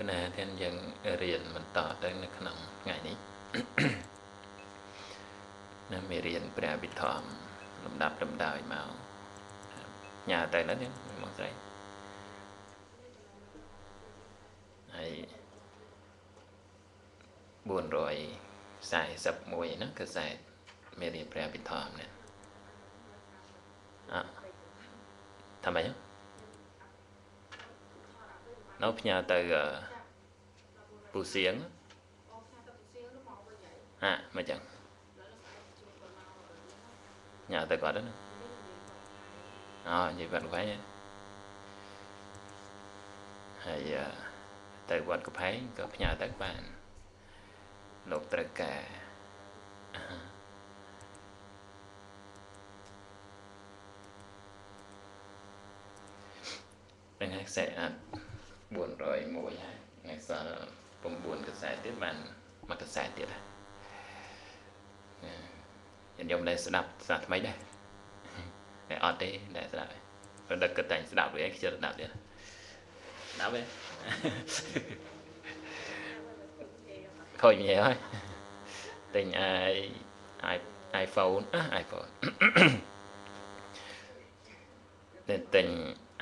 គណៈធានយើងរៀនបន្តទៅនៅក្នុងថ្ងៃនេះណាមេរៀនព្រះវិធម្មលំដាប់លំដោយមកញ៉ាទៅហ្នឹងមកស្រីហើយ441ហ្នឹងកសែតមេរៀនព្រះវិធម្មនេះអថាម៉េចនៅ ផ្ញើទៅពូសៀងហាមិនចឹងញ៉ាទៅគាត់ណាអូនិយាយបាត់កែហើយទៅវត្តកផែងក៏ផ្ញើទៅបានលោកត្រូវការថ្ងៃខ្សែអាត់ 401ហើយថ្ងៃសល់9កសែតទៀតបានមួយកសែតទៀតហើយញាតិញោមដែលស្ដាប់សាថ្មីដែរតែអត់ទេដែលស្ដាប់ព្រោះដឹកក៏តែងស្ដាប់វាខ្ជិលស្ដាប់ទៀតស្ដាប់ទេខូចញ៉ែហើយទិញ i iPhone អ่ะ iPhone ទិញទិញ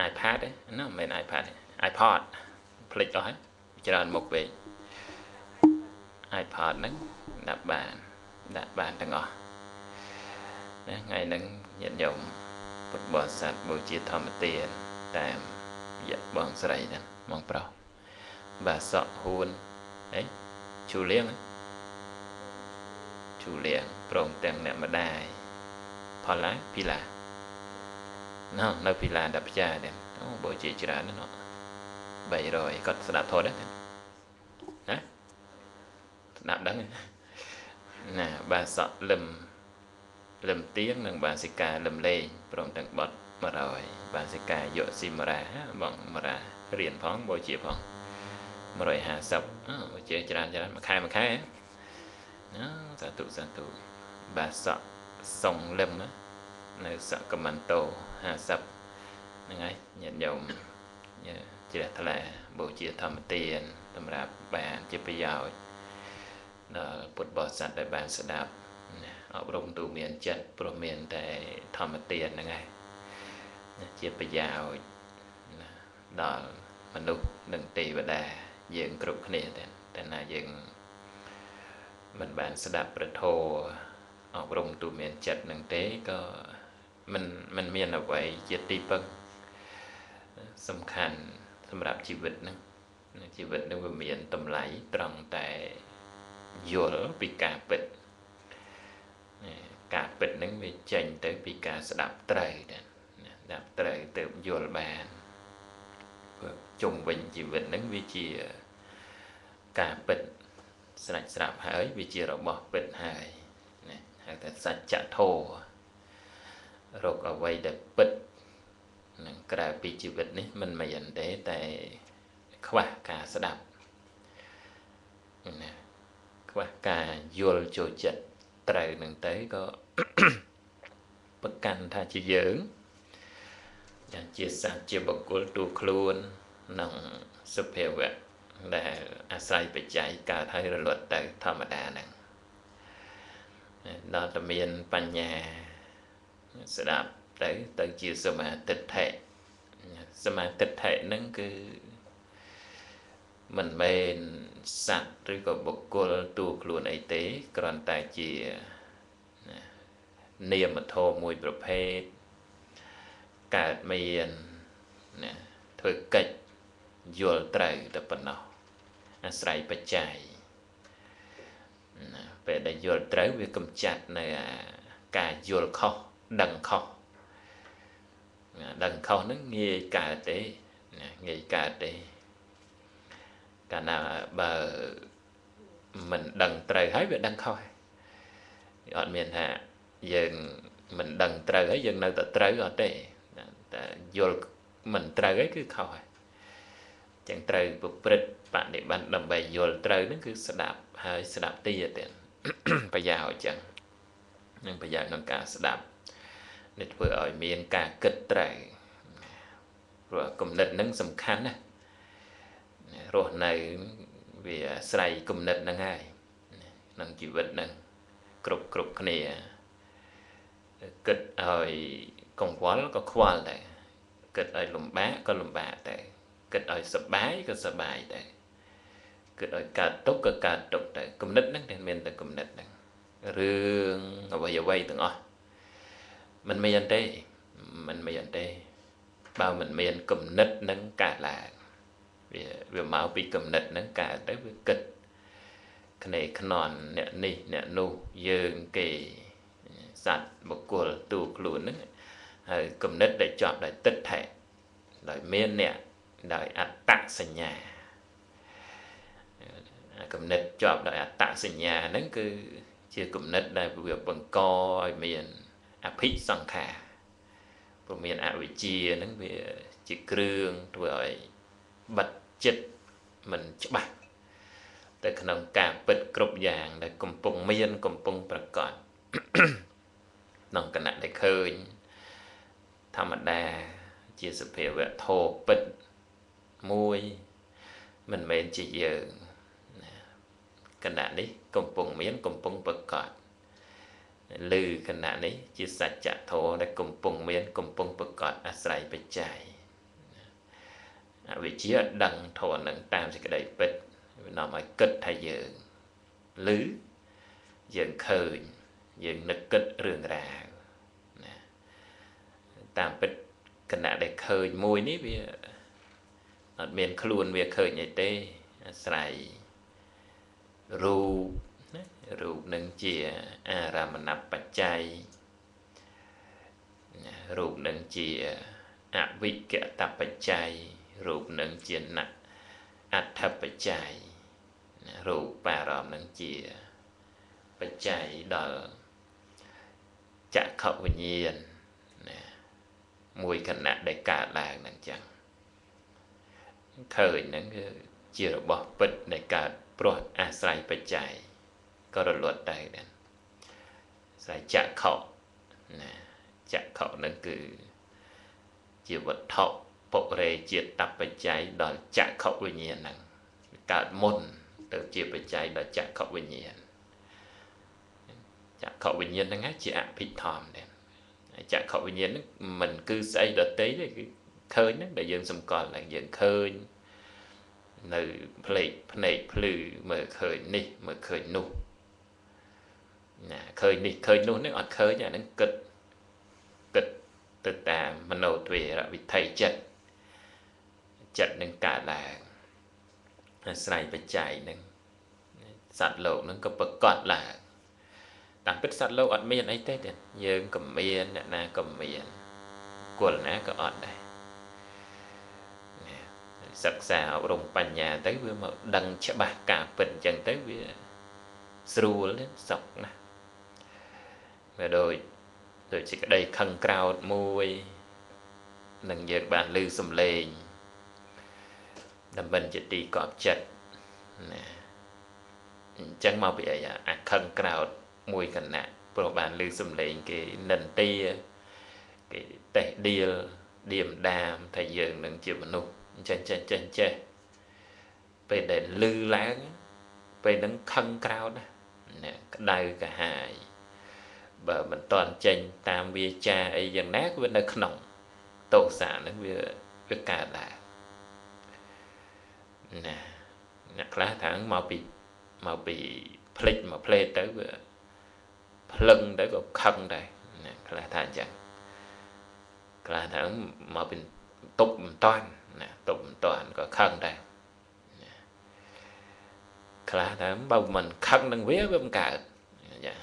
iPad ទេណាមិនមែន iPad ទេ iPod ភ្លេចអស់ហើយច្រើនមុខពេក iPod ហ្នឹងដាក់បានដាក់បានទាំងអស់ណាថ្ងៃហ្នឹងញាតិញោមពុទ្ធបរិស័ទបូជាធម្មទានតាមរយៈបងស្រីហ្នឹងបងប្រុសបាទសក់ហ៊ួនអីជូលៀងជូលៀងព្រមទាំងអ្នកម្ដាយផលឡាពីឡាណោនៅពីឡាដាក់ផ្ចានេះអូបូជាច្រើនណាស់ 300គាត់ស្ដាប់ធត់ទេណាស្ដាប់ដឹងណាបាសក់លឹមលឹមទៀងនិងបាសិកាលឹមលេងព្រមទាំងបត់100បាសិកាយកស៊ីមរាបងមរារៀនផងបូជាផង150អូបូជាច្រើនច្រើនមួយខែមួយខែណាសាធុសាធុបាសក់សុងលឹមនៅសកមន្តោ50ហ្នឹងហើយញាតិញោម ជ្រះថ្លាបូជាធម្មទានសម្រាប់បានជាប្រយោជន៍ដល់ពុទ្ធបរិស័ទដែលបានស្ដាប់អប់រំទូមានចិត្តព្រោះមានតែធម្មទានហ្នឹងឯងជាប្រយោជន៍ដល់មនុស្សនិងទេវតា យើងគ្រប់គ្នាតែតែណាយើងមិនបានស្ដាប់ប្រធោអប់រំទូមានចិត្តនឹងទេក៏មិនមិនមានអ្វីជាទីពឹងសំខាន់ សម្រាប់ជីវិតហ្នឹងជីវិតនឹងវាមានតម្លៃត្រង់តែយល់ពីការពិតការពិតហ្នឹងវាចេញទៅពីការស្ដាប់ត្រូវណាស្ដាប់ត្រូវទៅយល់បានជុំវិញជីវិតហ្នឹងវាជាការពិតស្រាច់ស្រាប់ហើយវាជារបស់ពិតហើយណាហៅថាសច្ចធម៌រកអ្វីដែលពិត នឹងក្រៅពីជីវិតនេះមិនមែនទេតែខ្វះការស្ដាប់ណាខ្វះការយល់ចូលចិត្តត្រូវនឹងទៅក៏ប្រកាន់ថាជាយើងយ៉ាងជាសត្វជាបុគ្គលទូខ្លួនក្នុងសុភាវៈដែលអាស្រ័យបច្ច័យកើតហើយរលត់ទៅធម្មតាហ្នឹងដល់តែមានបញ្ញាស្ដាប់ ទៅទៅជាសមាទិដ្ឋិសមាទិដ្ឋិហ្នឹងគឺមិនមែនសត្វឬក៏បុគ្គលតួខ្លួនអីទេគ្រាន់តែជានាមធម៌មួយប្រភេទកើតមានណាធ្វើកិច្ចយល់ត្រូវតែប៉ុណ្ណោះអាស្រ័យបច្ច័យណាពេលដែលយល់ត្រូវវាកំចាត់នៅការយល់ខុសដឹងខុស ដឹងខុសហ្នឹងងាយកើតទេណាងាយកើតទេកាលណាបើមិនដឹងត្រូវហើយវាដឹងខុសហើយអត់មានថាយើងមិនដឹងត្រូវហើយយើងនៅតែត្រូវអត់ទេតែយល់មិនត្រូវហើយគឺខុសហើយចឹងត្រូវប្រព្រឹត្តបដិបត្តិដើម្បីយល់ត្រូវហ្នឹងគឺស្ដាប់ហើយស្ដាប់ទៀតទៀតប្រយោជន៍ចឹងនឹងប្រយោជន៍ក្នុងការស្ដាប់ នេះធ្វើឲ្យមានការគិតត្រូវព្រោះគំនិតនឹងសំខាន់ណារស់នៅវាអាស្រ័យគំនិតហ្នឹងហើយក្នុងជីវិតហ្នឹងគ្រប់គ្រប់គ្នាគិតឲ្យកង្វល់ក៏ខ្វល់ដែរគិតឲ្យលំបាកក៏លំបាកដែរគិតឲ្យសបាយក៏សបាយដែរគិតឲ្យកើតទុកក៏កើតទុកដែរគំនិតហ្នឹងតែមានតែគំនិតហ្នឹងរឿងអ្វីអ្វីទាំងអស់ មិនមានទេមិនមានទេ បើមិនមានគំនិតនឹងកើតឡើងវាវាមកពីគំនិតនឹងកើតទៅវាគិតគ្នេខ្នន់អ្នកនេះអ្នកនោះយើងគេសัตว์បុគ្គលទូខ្លួននឹងហើយគំនិតដែលជាប់ដោយទឹកថែដោយមានអ្នកដោយអត្តសញ្ញាគំនិតជាប់ដោយអត្តសញ្ញាហ្នឹងគឺជាគំនិតដែលវាបង្កឲ្យមាន ភិសង្ខារព្រោះមានអវិជ្ជាហ្នឹងវាជាគ្រឿងធ្វើឲ្យបិទចិត្តមិនច្បាស់ទៅក្នុងការពិតគ្រប់យ៉ាង ដែលកំពុងមានកំពុងប្រកបក្នុងគណៈដែលឃើញធម្មតាជាសភាវៈធោពិតមួយមិនមែនជាយើងគណៈនេះកំពុងមានកំពុងប្រកប ឬគណៈនេះជាសច្ចធម៌ដែលកំពុងមានកំពុងប្រកបអាស្រ័យបច្ច័យអវិជ្ជាដឹងធម៌នឹងតាមសេចក្តីពិតវានាំឲ្យគិតថាយើងឬយើងឃើញយើងនឹកគិតរឿងរ៉ាវណាតាមពិតគណៈដែលឃើញមួយនេះវាអត់មានខ្លួនវាឃើញអីទេអាស្រ័យរូបណា រូបនឹងជាអារមណបច្ច័យរូបនឹងជាអវិកតបច្ច័យរូបនឹងជាណអត្ថបច្ច័យរូបបារម្ភនឹងជាបច្ច័យដល់ចក្ខុវិញ្ញាណណាមួយគណៈដែលកើតឡើងហ្នឹងចឹងឃើញហ្នឹងគឺជារបស់ពិតដែលកើតព្រោះអាស្រ័យបច្ច័យ ក៏រលត់ដែរដែរស្រ័យចក្ខុណាចក្ខុហ្នឹងគឺជាវត្ថុពុរេជាតិបច្ច័យដល់ចក្ខុវិញ្ញាណហ្នឹងកើតមុនទៅជាបច្ច័យដល់ចក្ខុវិញ្ញាណចក្ខុវិញ្ញាណហ្នឹងជាអភិធម្មដែរចក្ខុវិញ្ញាណហ្នឹងមិនគឺស្អីដតីទេគឺឃើញហ្នឹងដែលយើងសម្គាល់ឡើងយើងឃើញនៅផ្លេកភ្នែកភ្លឺមើលឃើញនេះមើលឃើញនោះ ណាឃើញនេះឃើញនោះនឹងអត់ឃើញអាហ្នឹងគិតគិតទៅតាមមโนទ្វេរវិថីចិត្តចិត្តនឹងកើតឡើងអាស្រ័យបច្ច័យនឹងសត្វលោកនឹងក៏ប្រកបឡើងតាមពិតសត្វលោកអត់មានអីទេយើងក៏មានអ្នកណាក៏មានគល់ណាក៏អត់ដែរសិក្សាអប់រំបញ្ញាទៅវាមកដឹងច្បាស់ការពិតអញ្ចឹងទៅវាស្រួលសុខណាស់ វាដូចដូចជាក្តីខឹងក្រោតមួយនឹងយើងបានឮសំឡេងដើម្បីជាទីកប់ចិត្តណាអញ្ចឹងមកពីអីអាខឹងក្រោតមួយគណៈព្រោះបានឮសំឡេងគេនិន្ទាគេតេះដៀលឌៀមដាមថាយើងនឹងជាមនុស្សអញ្ចឹងចេះចេះចេះពេលដែលឮឡើងពេលហ្នឹងខឹងក្រោតណាក្តៅកាហាយ បើមិនតន់ចេញតាមវាចាអីយ៉ាងណាគឺវានៅក្នុងតោសាហ្នឹងវាវាកើតដែរណាអ្នកខ្លះថាមកពីមកពីផ្លិចមកផ្លេតទៅវាភ្លឹងទៅក៏ខឹងដែរណាខ្លះថាអញ្ចឹងខ្លះថាមកពីតុបមិនតាន់ណាតុបមិនតាន់ក៏ខឹងដែរខ្លះថាបើមិនខឹងនឹងវាវាមិនកើតចា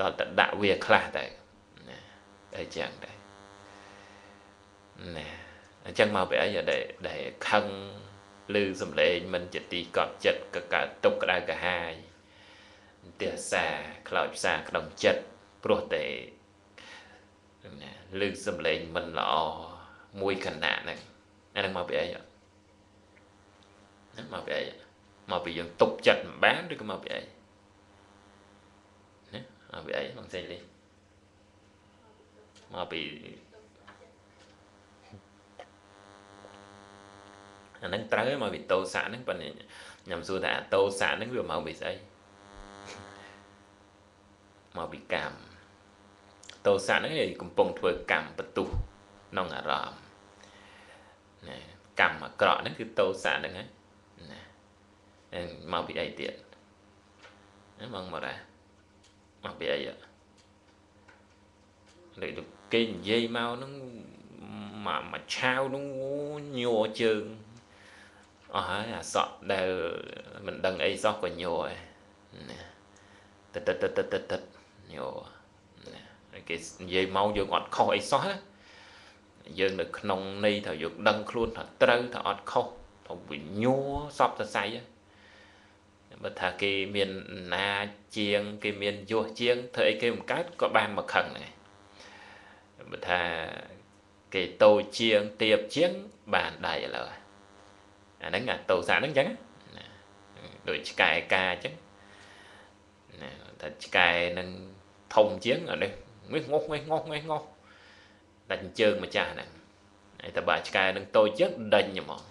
តតដាក់វាខ្លះដែរណាអញ្ចឹងដែរណាអញ្ចឹងមកពីអីដែលដែលខឹងឮសំឡេងមិនជាទីកប់ចិត្តក៏កើតទុកក្តៅកាហាយទះសាខ្លោចផ្សាក្នុងចិត្តព្រោះតែណាឮសំឡេងមិនល្អមួយខណៈហ្នឹងអាហ្នឹងមកពីអីណាមកពីអីមកពីយើងទុកចិត្តមិនបានឬក៏មកពីអី ណាមកពីអីបងសេងលីមកពីអាហ្នឹងត្រូវមកពីតោសៈហ្នឹងប៉ុន្តែខ្ញុំសួរថាតោសៈហ្នឹងវាមកពីស្អីមកពីកម្មតោសៈហ្នឹងកំពុងធ្វើកម្មបន្ទុះក្នុងអារម្មណ៍ណាកម្មអាក្រក់ហ្នឹងគឺតោសៈហ្នឹងណាមកពីអីទៀតណាមកមកដែរ មកពីអីដូចគេនិយាយមកហ្នឹងមកមកឆាវហ្នឹងញ័រជើងអស់ហើយអាសក់ដែលមិនដឹងអីសោះក៏ញ័រដែរទឹកទឹកទឹកទឹកទឹកញ័រគេនិយាយមកយើងអត់ខុសអីសោះយើងនៅក្នុងន័យថាយើងដឹងខ្លួនថាត្រូវថាអត់ខុសទៅវិញញ័រសពសរសៃ បើថាគេមានណាជាង គេមានយោះជាងធ្វើអីគេមិនកើតក៏បានមកខឹងដែរបើថាគេតូចជាងទៀបជាងបានដៃឥឡូវអាហ្នឹងអាតោសាហ្នឹងអញ្ចឹងណាដូចឆ្កែកាអញ្ចឹងណាថាឆ្កែនឹងធំជាងអានេះងេះងោះងេះងោះងេះងោះដាច់ជើងម្ចាស់ហ្នឹងហើយតើបើឆ្កែនឹងតូចជាងដេញហ្មង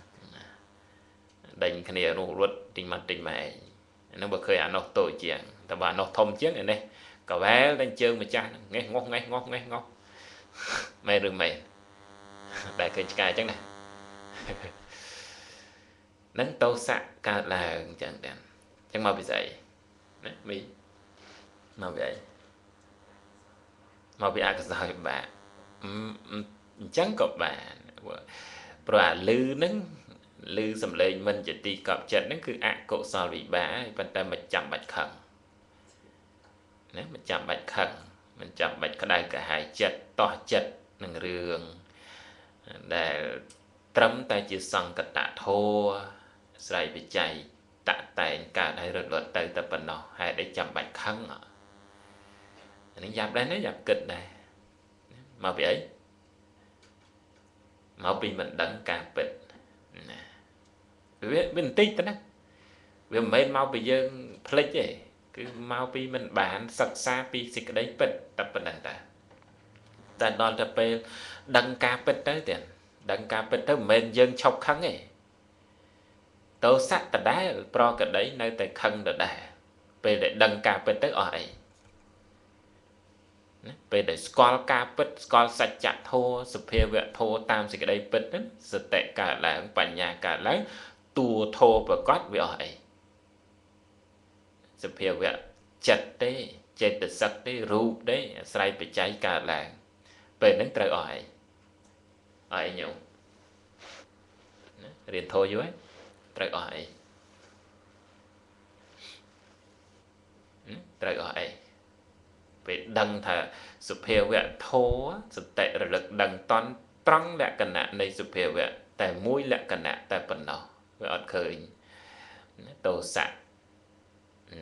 ដេញគ្នានោះរត់ទិញមកទិញមកឯង ហ្នឹងបើឃើញអានោះតូចជាងតើបើអានោះធំជាងអានេះកវែលដេញជើងម្ចាស់ហ្នឹងងេះងោះងេះងោះងេះងោះមែនឬមែនដែលឃើញឆ្កែអញ្ចឹងណានឹងតោសៈកើតឡើងអញ្ចឹងដែរអញ្ចឹងមកពីស្អីណាមីមកពីអីមកពីអកុសលវិបាកអញ្ចឹងក៏បានព្រោះអាលឺហ្នឹង លឺសំឡេងមិនជាទីកប់ចិត្តហ្នឹងគឺអកុសលវិបាកប៉ុន្តែមិនចាំបាច់ខឹងណាមិនចាំបាច់ខឹងមិនចាំបាច់ក្តៅក្រហាយចិត្តតោះចិត្តនឹងរឿងដែលត្រឹមតែជាសង្កតធោស្រ័យបច្ច័យតតែងកើតឲ្យរត់រត់ទៅតែប៉ុណ្ណោះហេតុអីចាំបាច់ខឹងអានេះយ៉ាប់ដែរណាយ៉ាប់គិតដែរមកពីអីមកពីមិនដឹងការពិតណា វាវាបន្តិចទៅណាវាមិនមែនមកពីយើងភ្លេចទេគឺមកពីមិនបានសិក្សាពីសេចក្តីពិតតែប៉ុណ្្នឹងតាតែដល់ទៅពេលដឹងការពិតទៅទៀតដឹងការពិតទៅមិនមែនយើងឈប់ខឹងទេតោសៈដដែល ប្រកដីនៅតែខឹងដដែលពេលដែលដឹងការពិតទៅអស់អីណាពេលដែលស្គាល់ការពិតស្គាល់សច្ចធម៌សភាវៈធម៌តាមសេចក្តីពិតហ្នឹងសតិកើតឡើងបញ្ញាកើតឡើង តួធម៌ប្រកបវាអស់អីសភាវៈចិត្តទេចេតសិកទេរូបទេអាស្រ័យបច្ច័យកើតឡើងពេលហ្នឹងត្រូវអស់អីអស់អីញោមរៀនធោយូរហើយត្រូវអស់អីត្រូវអស់អីពេលដឹងថាសុភាវៈធោសតិរលឹកដឹងតន់ត្រង់លក្ខណៈនៃសុភាវៈតែមួយលក្ខណៈតែប៉ុណ្ណោះ វាអត់ឃើញតោសៈ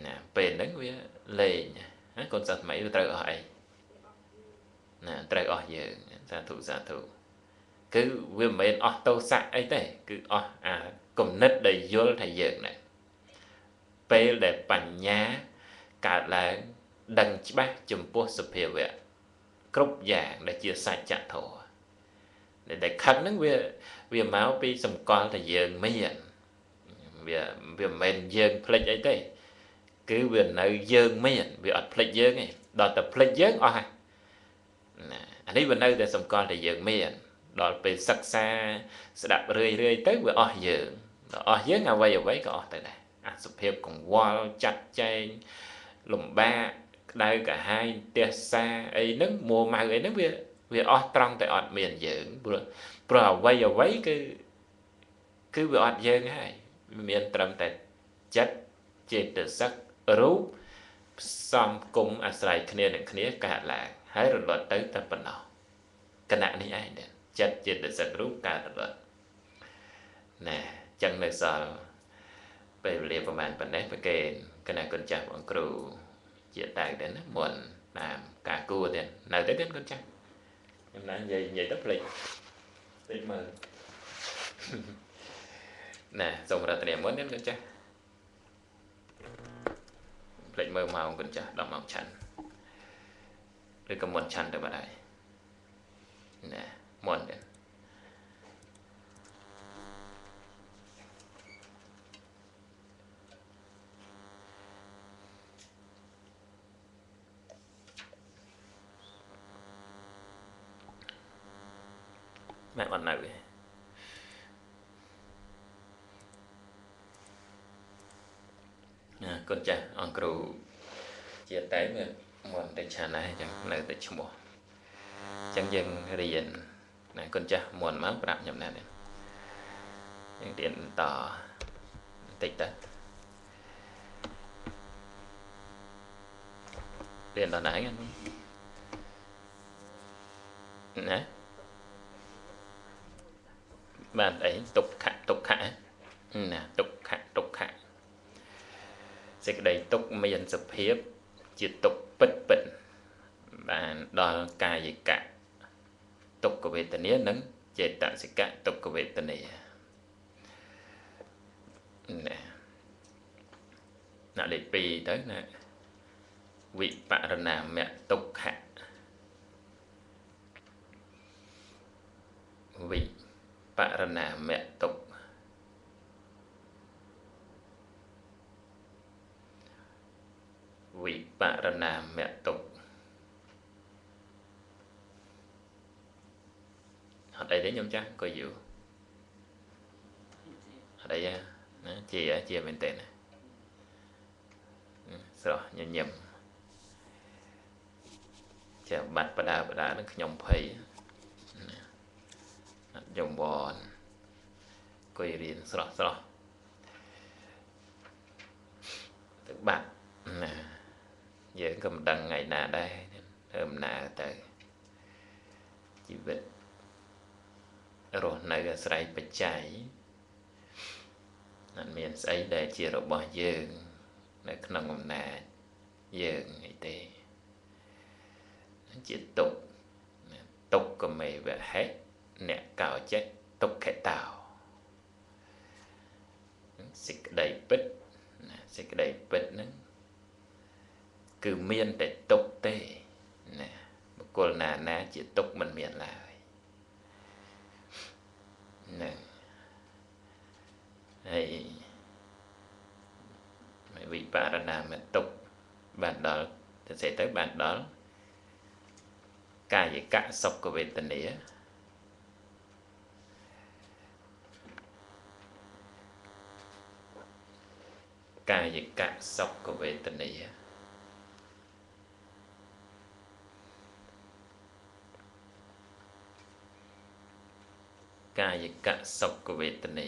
ណាពេលហ្នឹងវាលេងណាកូនសិស្សថ្មីវាត្រូវអស់អីណាត្រូវអស់យើងសាធុសាធុគឺវាមិនមែនអស់តោសៈអីទេគឺអស់អាគំនិតដែលយល់ថាយើងណាពេលដែលបញ្ញាកើតឡើងដឹងច្បាស់ចំពោះសភាវៈគ្រប់យ៉ាងដែលជាសច្ចធម៌ដែលខឹកហ្នឹងវាវាមកពីសម្គាល់ថាយើងមាន វាវាមិនមែនយើងភ្លេចអីទេគឺវានៅយើងមានវាអត់ភ្លេចយើងទេដល់តែភ្លេចយើងអស់ហើយណាអានេះវានៅតែសម្គាល់ថាយើងមានដល់ពេលសិក្សាស្ដាប់រឿយរឿយទៅវាអស់យើងដល់អស់យើងអ្វីអ្វីក៏អស់ទៅដែរអាសុភាពកង្វល់ចាត់ចែងលំបាកក្តៅកាហាយទះសាអីហ្នឹងមួម៉ៅអីហ្នឹងវាវាអស់ត្រង់តែអត់មានយើងព្រោះព្រោះអ្វីអ្វីគឺគឺវាអត់យើងហើយវា មានត្រឹមតែចិត្តចេតសិករូបផ្សំគុំអាស្រ័យគ្នានឹងគ្នាកើតឡើងហើយរលត់ទៅតែប៉ុណ្ណោះគណៈនេះឯងចិត្តចេតសិករូបកើតរលត់ណែចឹងនៅសល់ពេលវេលាប្រហែលប៉ុណ្ណេះប្រកេនគណៈគុណចាស់បងគ្រូជាតៅទៅណាមុនតាមការគួរទៀតនៅទៅទៀតគុណចាស់ខ្ញុំណានិយាយនិយាយទៅភ្លេចភ្លេចមើល ណាសូមរតនាមុននេះកូនចាស់ភ្លេចមើលម៉ោងកូនចាស់ដល់ម៉ោងឆាន់ឬក៏មុនឆាន់ទៅបាត់ហើយណាមុននេះបាទអរ នៅទេណាកូនចាស់អង្គគ្រូជាតែវាមិនតែឆានដែរអញ្ចឹងនៅតែឈ្មោះអញ្ចឹងយើងរៀនណាកូនចាស់មុនមកប្រាប់ខ្ញុំណាស់នេះយើងរៀនបន្តបន្តិចទៅរៀនដល់ណាហ្នឹងណាបានអីទុក្ខៈទុក្ខៈណាទុក្ខៈទុក្ខៈ សេចក្តីទុក្ខមានសភាពជាទុក្ខពិតពិតបានដល់កាយកៈទុក្ខវេទនានិងចេតសិកៈទុក្ខវេទនាណាណាលេខ2ទៅណាវិបរណាមៈទុក្ខៈវិបរណាមៈទុក្ខ វិបរណាមៈទុក្ខអត់អីទេខ្ញុំចាស់ក៏យូរអត់អីណាជាជាមែនតើស្រស់ញញឹមចាបាត់បដាបដានឹងខ្ញុំភ័យអត់យំវនគួយរៀនស្រស់ស្រស់ទឹកបាត់ណា យើងក៏មិនដឹងថ្ងៃណាដែរធ្វើដំណើរទៅជីវិតរស់នៅអាស្រ័យបច្ច័យអត់មានស្អីដែលជារបស់យើង នៅក្នុងអំណាចយើងអីទេជាទុកទុកកមេវហេអ្នកកោចេះទុក្ខតោសេចក្តីពិតសេចក្តីពិតហ្នឹង គឺមានតែទុកទេណាបុគ្គលណាណាជាទុកមិនមានឡើយណាហើយវិបរណាមទុកបានដល់ទៅសេទៅបានដល់កាយកៈសុខវេទនាកាយកៈសុខវេទនា កាយកៈសុខវេទនា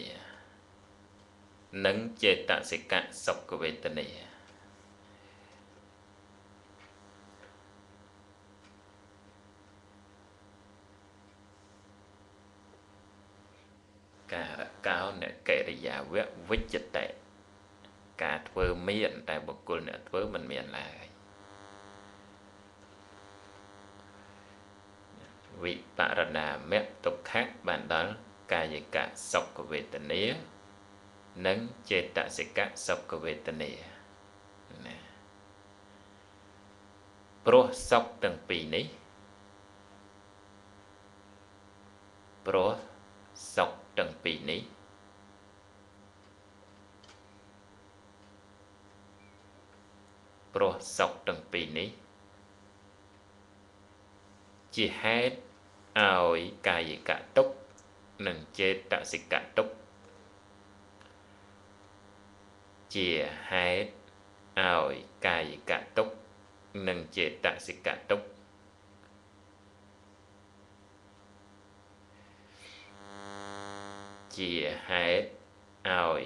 និងចេតសិកៈសុខវេទនាការកោអ្នកកិរិយាវៈវិជ្ជតេការធ្វើមាន តែបុគ្គលអ្នកធ្វើមិនមានឡើយ វិបរណាមៈទុក្ខៈបានដល់កាយកៈសុខវេទនានិងចេតសិកៈសុខវេទនាណាព្រោះសុខទាំងពីរនេះព្រោះសុខទាំងពីរនេះព្រោះសុខទាំងពីរនេះជាហេតុ ឲ្យកាយកៈទុក្ខនិងចេតសិកៈទុក្ខជាហេតុឲ្យកាយកៈទុក្ខនិងចេតសិកៈទុក្ខជាហេតុឲ្យ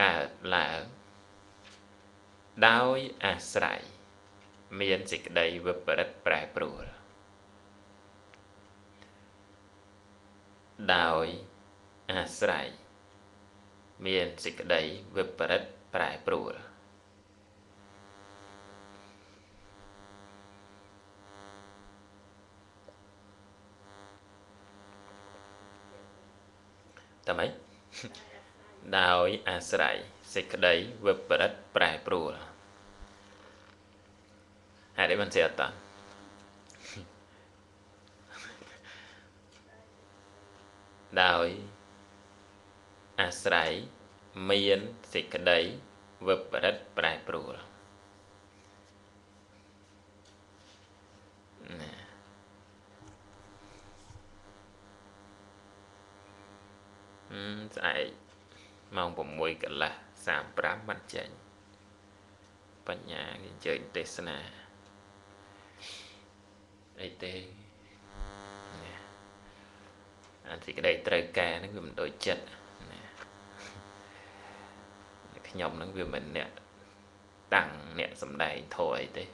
កាយកៈទុក្ខនិងចេតសិកៈទុក្ខកើតឡើងកើតឡើងដោយអាស្រ័យមានសេចក្តីវិបរិតប្រែប្រួលដោយអាស្រ័យមានសេចក្តីវិបរិតប្រែប្រួលតើម៉េច ដោយអាស្រ័យសេចក្តីវិបរិតប្រែប្រួលហេតុអីបានជាអត់តាដោយអាស្រ័យមានសេចក្តីវិបរិតប្រែប្រួលណាអឺស្អែក ម៉ោង6កន្លះ35បានចេញបញ្ញាគេអញ្ជើញទេសនាអីទេអាសេចក្តីត្រូវការហ្នឹងវាមិនដូចចិត្តណាខ្ញុំហ្នឹងវាមិនអ្នកតាំងអ្នកសំដែងធរអីទេ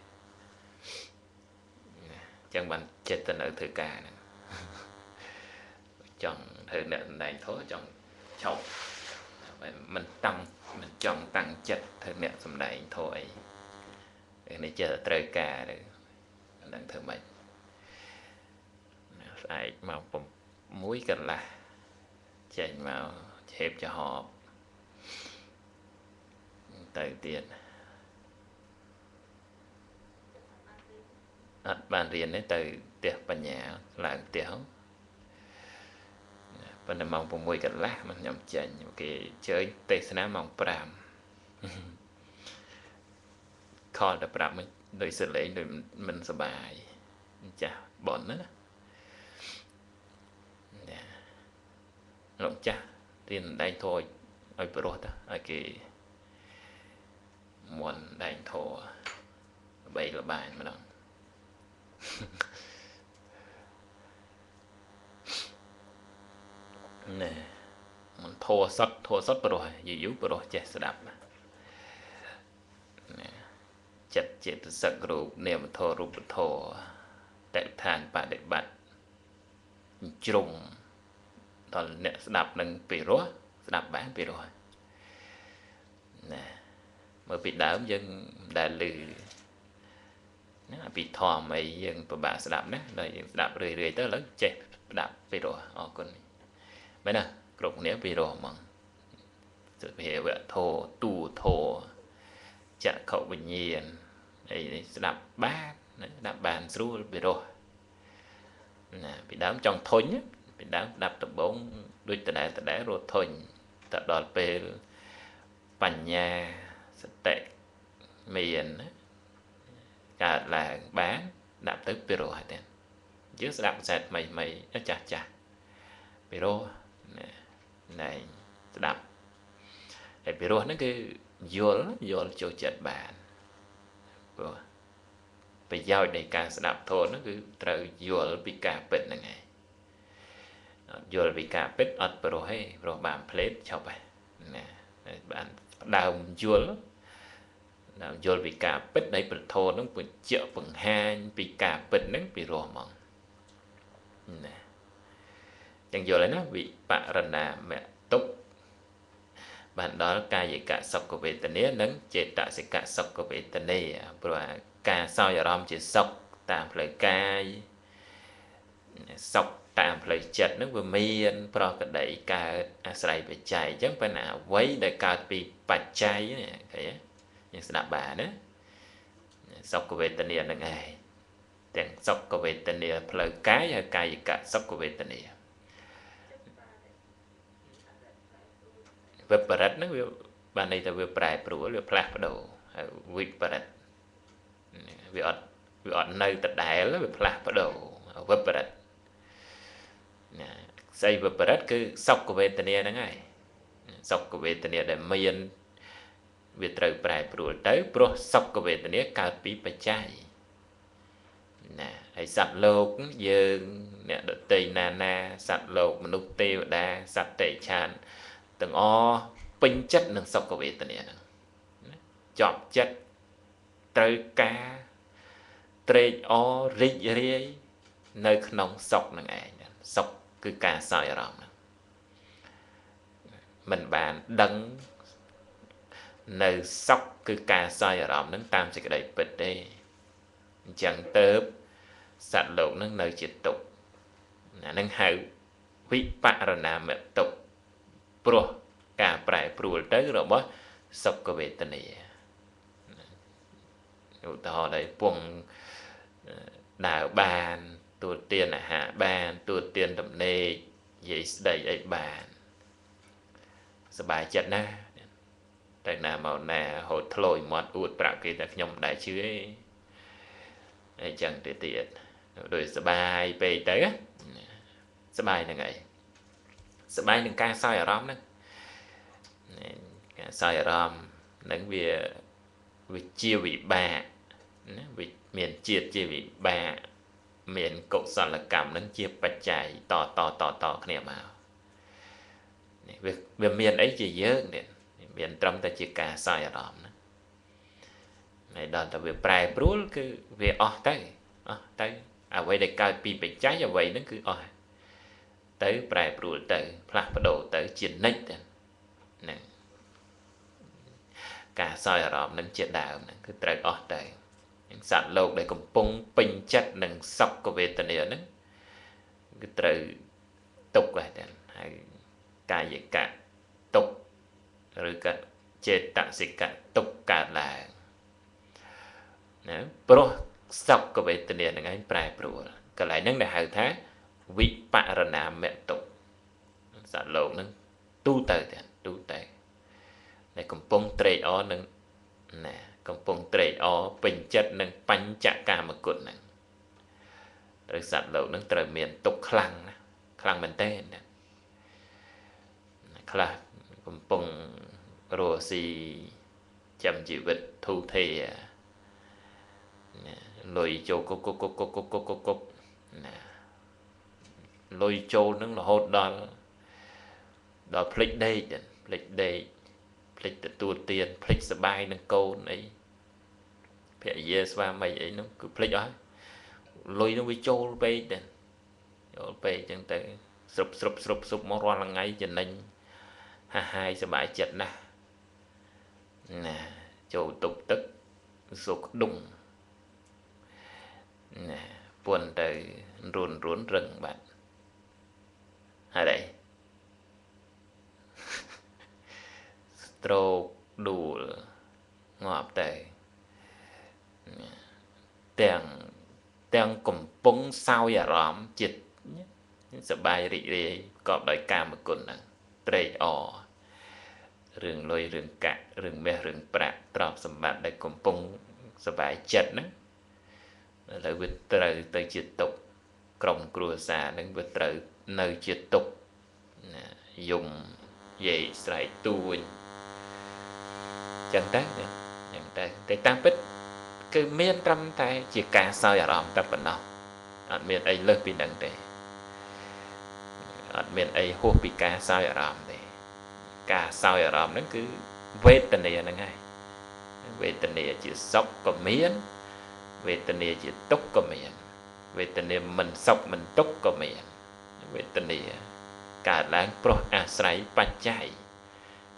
អញ្ចឹងបានចិត្តទៅនៅធ្វើការហ្នឹងចង់ធ្វើអ្នកសំដែងធរចង់ឈប់ មិនតាំងមិនចង់តាំងចិត្តធ្វើអ្នកសំដែងធរអីនេះចេះតែត្រូវការទៅនឹងធ្វើម៉េចស្អែកមក6កន្លះចេញមកឆេបចំហបទៅទៀតអត់បានរៀនទេទៅផ្ទះបញ្ញាឡើងផ្ទះ ប៉ុន្តែម៉ោង6កន្លះមកខ្ញុំចេញគេជើញទេសនាម៉ោង5ខលតែប្រាប់មិនដោយសលេងដោយមិនសបាយចាស់បនណាលោកចាស់រៀនដែងធរឲ្យប្រុសទៅឲ្យគេមន់ដែងធរបីលបាញម្ដង ណែមិនធរសតធរសតប្រុសយូរយូរប្រុសចេះស្ដាប់ណាចិត្តចេតសិករូបនាមធររូបធរតេឋានបដិបត្តិជ្រុងដល់អ្នកស្ដាប់នឹងពីរោះស្ដាប់បានពីរោះណាមើលពីដើមយើងដែលឮណាពីធម៌អីយើងពិបាកស្ដាប់ណាដល់យើងស្ដាប់រឿយៗទៅឥឡូវចេះស្ដាប់ពីរោះអរគុណ មែនណាគ្រប់គ្នាពីរោះហ្មងសុភាវៈធោទូធោចក្ខុវិញ្ញាណអីនេះស្ដាប់បានស្ដាប់បានស្រួលពីរោះណាពីដើមចង់ធុញពីដើមដាប់ដំបងដូចតដែលតដែលរត់ធុញទៅដល់ពេលបញ្ញាសតិមានកើតឡើងបានដាក់ទៅពីរោះហើយទៀតយើងស្ដាប់ខ្សែថ្មីថ្មីចាស់ចាស់ពីរោះ ណែស្ដាប់ហើយពីរោះហ្នឹងគឺយល់យល់ចូលចិត្តបានព្រោះប្រយោជន៍នៃការស្ដាប់ធម៌ហ្នឹងគឺត្រូវយល់ពីការពិតហ្នឹងឯងយល់ពីការពិតអត់ប្រុសទេប្រុសបានផ្លេតឈប់ហើយណាបានដើមយល់ដើមយល់ពីការពិតនៃប្រធននឹងបញ្ជាក់បង្ហាញពីការពិតនឹងពីរោះហ្មងណា ចឹងយល់ហើយណាវិបរណាមតុបានដល់កាយកសុខវេទនានិងចេតសិកសុខវេទនាព្រោះការសោយអារម្មណ៍ជាសុខតាមផ្លូវកាយសុខតាមផ្លូវចិត្តហ្នឹងវាមាន ប្រកដីកើតអាស្រ័យបច្ច័យអញ្ចឹងប៉ុន្តែអ្វីដែលកើតពីបច្ច័យនេះឃើញយើងស្ដាប់បានណាសុខវេទនាហ្នឹងឯងទាំងសុខវេទនាផ្លូវកាយហើយកាយកសុខវេទនា វិបរិតហ្នឹងវាបានន័យថាវាប្រែប្រួលវាផ្លាស់ប្ដូរហើយវិបរិតវាអត់វាអត់នៅដដែលវាផ្លាស់ប្ដូរវិបរិតណាស្អីវិបរិតគឺសុខវេទនាហ្នឹងហើយសុខវេទនាដែលមានវាត្រូវប្រែប្រួលទៅព្រោះសុខវេទនាកើតពីបច្ច័យណាហើយសត្វលោកយើងអ្នកដតីណាណាសត្វលោកមនុស្សទេវតាសត្វតិឆាន ទាំងអពេញចិត្តនឹងសុខវេទនាហ្នឹងជាប់ចិត្តត្រូវការត្រេកអររីករាយនៅក្នុងសុខនឹងឯងសុខគឺការសោយអារម្មណ៍ហ្នឹងមិនបានដឹងនៅសុខគឺការសោយអារម្មណ៍ហ្នឹងតាមសេចក្តីពិតទេអញ្ចឹងទៅសត្វលោកហ្នឹងនៅជាទុក្ខអាហ្នឹងហៅវិបរណាមទុក្ខ ព្រោះការប្រែប្រួលទៅរបស់សុខវេទនាឧទាហរណ៍ដែលពងដើរបានទួទានអាហារបានទួទានដំណេកនិយាយស្ដីអីបានសบายចិត្តណា ទៅណាមកណាហូតធ្លោយមាត់អួតប្រាក់គេតែខ្ញុំមិនដែលជឿទេអីចឹងទៅទៀតដូចសបាយពេកទៅសបាយហ្នឹងឯង សបាយនឹងការសោយអារម្មណ៍ហ្នឹងការសោយអារម្មណ៍ហ្នឹងវាវាជាវិបាកណាវាមានជាតិជាវិបាកមានកុសលកម្មហ្នឹងជាបច្ច័យតតតតគ្នាមកនេះវាវាមានអីជាយើងនេះមានត្រឹមតែជាការសោយអារម្មណ៍ណាហើយដល់តែវាប្រែប្រួលគឺវាអស់ទៅអស់ទៅអ្វីដែលកើតពីបច្ច័យអ្វីហ្នឹងគឺអស់ ទៅប្រែប្រួលទៅ ផ្លាស់ប្ដូរទៅជានិច្ចទៅហ្នឹងការសោយអារម្មណ៍នឹងជាដើមហ្នឹងគឺត្រូវអស់ទៅសត្វលោកដែលកំពុងពេញចិត្តនឹងសុខវេទនាហ្នឹងគឺត្រូវទុកហើយតែហើយកាយកៈទុកឬក៏ចេតសិកៈទុកកើតឡើងណាព្រោះសុខវេទនាហ្នឹងឯងប្រែប្រួលកន្លែងហ្នឹងដែលហៅថា វិបរណាមតុសត្វលោកនឹងទូទៅតែទូទៅតែកំពុងត្រេកអរនឹងណាកំពុងត្រេកអរពេញចិត្តនឹងបញ្ចកាមគុណហ្នឹងត្រូវសត្វលោកនឹងត្រូវមានទុកខ្លាំងណាខ្លាំងមែនទេណាខ្លះកំពុងរស់ស៊ីចាំជីវិតធូរធារលុយចូលគុកគុកគុកគុកគុកគុកណា លុយចូលនឹងរហូតដល់ដល់ភ្លេចដេកភ្លេចដេកភ្លេចទទួលទានភ្លេចសបាយនឹងកូនអីភរិយាស្វាមីអីនោះគឺភ្លេចអស់លុយនោះវាចូលពេកដែរចូលពេកចឹងទៅស្រុបស្រុបស្រុបស្រុបមករាល់ថ្ងៃចំណេញហាហាយសบายចិត្តណាស់ណាចូលទុកទឹកសុខដុងណាពួនទៅរួនរួនរឹងបាត់ ហើយស្រោកដួលងាប់ទៅទាំងទាំងកំពុងសោយអារម្មណ៍ចិត្តសបាយរីករាយកប់ដោយកាមគុណហ្នឹងត្រេកអររឿងលុយរឿងកាក់រឿងមាសរឿងប្រាក់ទ្រព្យសម្បត្តិដែលកំពុងសบายចិត្តហ្នឹងឥឡូវវាត្រូវទៅជាទុកក្រុមគ្រួសារហ្នឹងវាត្រូវ នៅជាទុកយំយាយស្រែកទួញចឹងទៅចឹងទៅតែតាមពិត គឺមានត្រឹមតែ ជាការសោយអារម្មណ៍តែប៉ុណ្ណោះអត់មានអីលើសពីនឹងទេអត់មានអីហួសពីការសោយអារម្មណ៍ទេការសោយអារម្មណ៍ហ្នឹងគឺវេទនាហ្នឹងហើយវេទនាជាសុខក៏មានវេទនាជាទុក្ខក៏មានវេទនាមិនសុខមិនទុក្ខក៏មាន វេទនាកើតឡើងព្រោះអាស្រ័យបច្ច័យ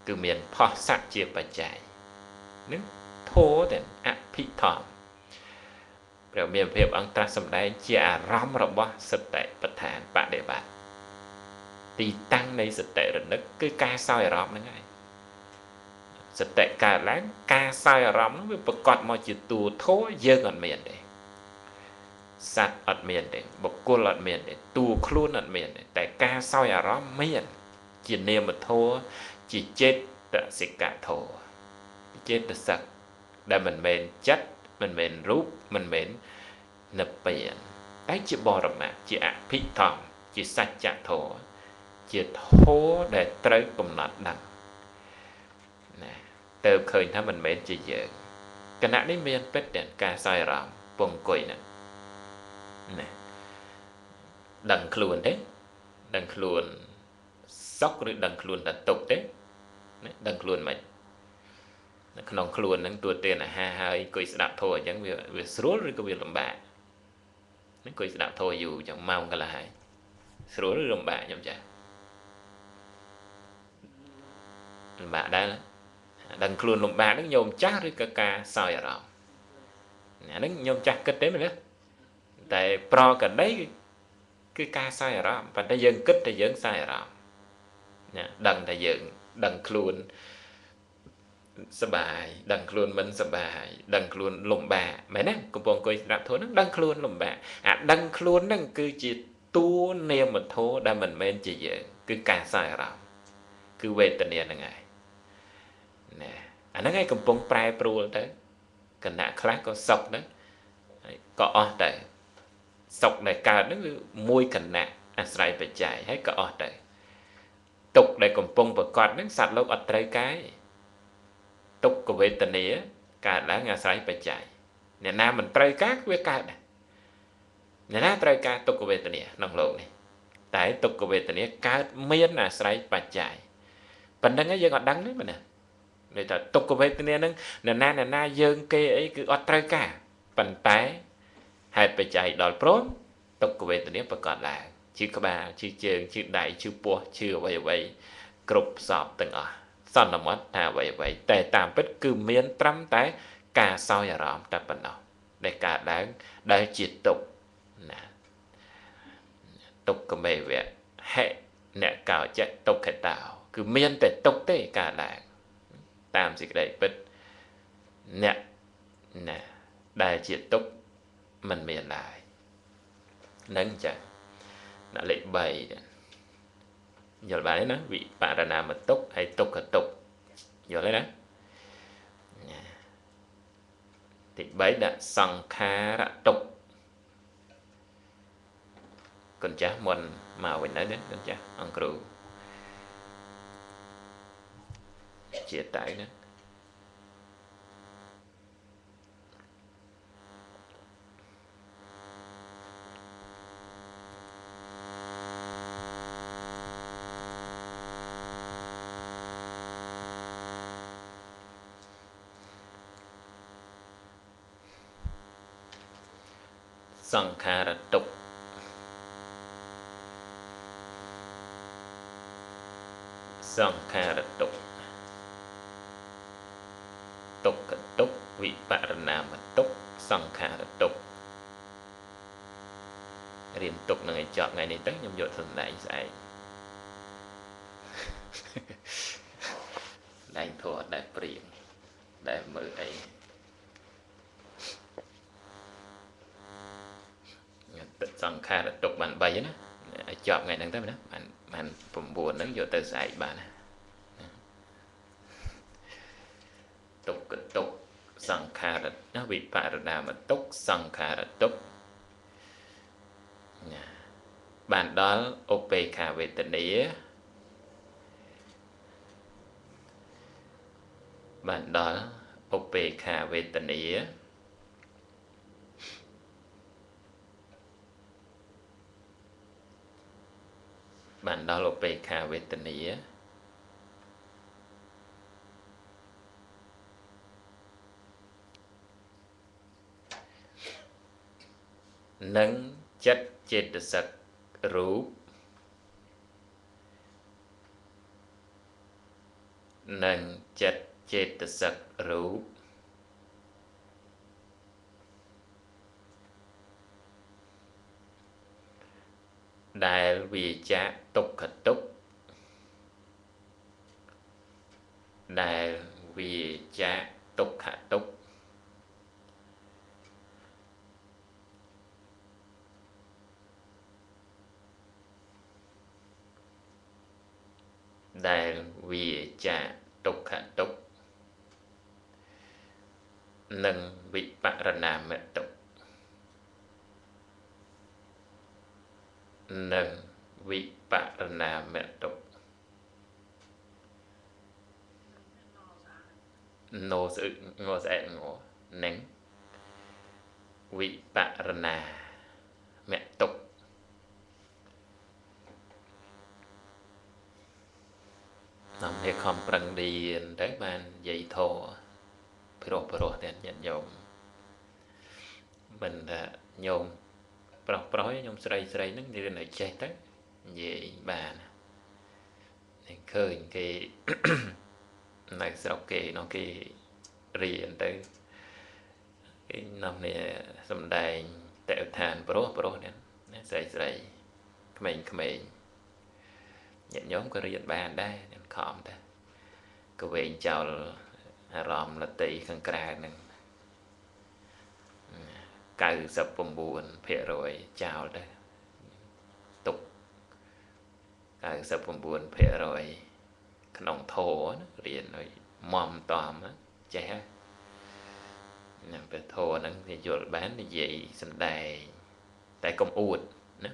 គឺមានផោះស័កជាបច្ច័យនឹងធោតែអភិធម្មព្រះមានភាពអង្គត្រាស់សម្ដែងជាអារម្មណ៍របស់សតិប្បដ្ឋានបដិបត្តិទីតាំងនៃសតិរនឹកគឺការសោយអារម្មណ៍ហ្នឹងហើយសតិកើតឡើងការសោយអារម្មណ៍ហ្នឹងវាប្រកបមកជាតួធោយើងអត់មានទេ សត្វអត់មានទេបុគ្គលអត់មានទេតួខ្លួនអត់មានទេតែការសោយអារម្មណ៍មាន ជានាមធម៌ជាចេតសិកធម៌ចេតសិកដែលមិនមែនចិត្តមិនមែនរូបមិនមែននិព្វានតែជាបរមៈជាអភិធម្មជាសច្ចធម៌ជាធម៌ដែលត្រូវកំណត់ដឹងណាទៅឃើញថាមិនមែនជាយើងគណៈនេះមានពិតទាំងការសោយអារម្មណ៍ពងអង្គុយហ្នឹង ណាដឹងខ្លួនទេដឹងខ្លួនសុខឬដឹងខ្លួនតែទុកទេណាដឹងខ្លួនមិននៅក្នុងខ្លួនហ្នឹងទួទានអាហារហើយអង្គុយស្ដាប់ធម៌អញ្ចឹងវាវាស្រួលឬក៏វាលំបាកអង្គុយស្ដាប់ធម៌យូរអញ្ចឹងម៉ោងកន្លះហើយស្រួលឬលំបាកខ្ញុំចាលំបាកដែរដឹងខ្លួនលំបាកហ្នឹងញោមចាស់ឬក៏ការសោយអារម្មណ៍អាហ្នឹងញោមចាស់គិតទេមែនទេ តែប្រកដីគឺការសោយអារម្មណ៍ប៉ុន្តែយើងគិតតែយើងសោយអារម្មណ៍ណាដឹងតែយើងដឹងខ្លួនសបាយដឹងខ្លួនមិនសបាយដឹងខ្លួនលំបាកមែនទេកំពុងអង្គុយស្ដាប់ធម៌ហ្នឹងដឹងខ្លួនលំបាកអាដឹងខ្លួនហ្នឹងគឺជាតួនាមធម៌ដែលមិនមែនជាយើងគឺការសោយអារម្មណ៍គឺវេទនាហ្នឹងហើយណាអាហ្នឹងឯងកំពុងប្រែប្រួលទៅគណៈខ្លះក៏សុខទៅក៏អស់ទៅ សុខដែលកើតហ្នឹងគឺមួយគណៈអាស្រ័យបច្ច័យហើយក៏អស់ទៅទុកដែលកំពុងប្រកបហ្នឹងសត្វលោកអត់ត្រូវកាយទុកកវេទនាកើតឡើងអាស្រ័យបច្ច័យអ្នកណាមិនត្រូវការវាកើតដែរអ្នកណាត្រូវការទុកវេទនាក្នុងលោកនេះតែទុកវេទនាកើតមានអាស្រ័យបច្ច័យប៉ុណ្្នឹងយើងអត់ដឹងទេមែនទេន័យថាទុកវេទនានឹងអ្នកណាអ្នកណាយើងគេអីគឺអត់ត្រូវការប៉ុន្តែ ហេតុបច្ច័យដល់ព្រមទុក្ខវេទនាប្រកបឡើងជឿក្បាលជឿជើងជឿដៃជឿពោះជឿអ្វីអ្វីគ្រប់សពទាំងអស់សន្មត់ថាអ្វីអ្វីតែតាមពិតគឺមានត្រឹមតែការសោយអារម្មណ៍តែប៉ុណ្ណោះដែលកើតឡើងដែលជាទុក្ខណាទុក្ខមេវៈហេអ្នកកោចៈទុក្ខតោគឺមានតែទុក្ខទេកើតឡើងតាមសេចក្តីពិតអ្នកណាដែលជាទុក្ខ មិនមានឡើយនឹងចាដាក់លេខ3យល់បានទេណាវិបរណាមទុក្ខហើយទុក្ខទុក្ខយល់ទេណាទី3ដាក់សង្ខារទុក្ខកូនចាស់មុនមកវិញទៅកូនចាស់អង្គគ្រូជាតៃណា សង្ខារទុក្ខសង្ខារទុក្ខទុក្ខទុក្ខវិបរណាមទុក្ខសង្ខារទុក្ខរៀនទុកនឹងឲ្យចប់ថ្ងៃនេះទៅខ្ញុំយកសំដែងស្អែកដែងធัวដែលព្រៀងដែលមើលអី 8ណាជាប់ថ្ងៃហ្នឹងទៅណាបានបាន9ហ្នឹងយកទៅស្អែកបានណាទុកកតុកសង្ខារណាវិបរណាមតុកសង្ខារតុកណាបានដល់ឧបេខាវេទនាបានដល់ឧបេខាវេទនា បានដល់ឧបេខាវេទនានិងចិត្តចេតសិករូបនិងចិត្តចេតសិករូប ដែលវាចាកទុក្ខទុក្ខដែលវាចាកទុក្ខទុក្ខដែលវាចាកទុក្ខទុក្ខនិងវិបរណាមទុក្ខ និងវិបរណាមតុណូស្អឹកងស្អែកងនិងវិបរណាមតុនាំនេះខំប្រឹងរៀនទៅបាននិយាយធរព្រោះព្រោះតែញាតិញោមមិនថាញោម ប្រុសប្រុសខ្ញុំស្រីស្រីហ្នឹងរៀនឲ្យចេះទៅនិយាយបានតែឃើញគេនៅស្រុកគេនោះគេរៀនទៅគេនាំនេះសំដែងតេឋានប្រុសប្រុសនេះស្រីស្រីក្មេងក្មេងញាតិញោមក៏រៀនបានដែរខំដែរក៏វែងចោលអារម្មណ៍លតីខាងក្រៅហ្នឹង 99%ចោលទៅទុក99%ក្នុងធោរៀនឲ្យមមតំចេះហើយណាព្រះធម៌ហ្នឹងវាយល់បាននិយាយសំដែងតែកុំអួតណា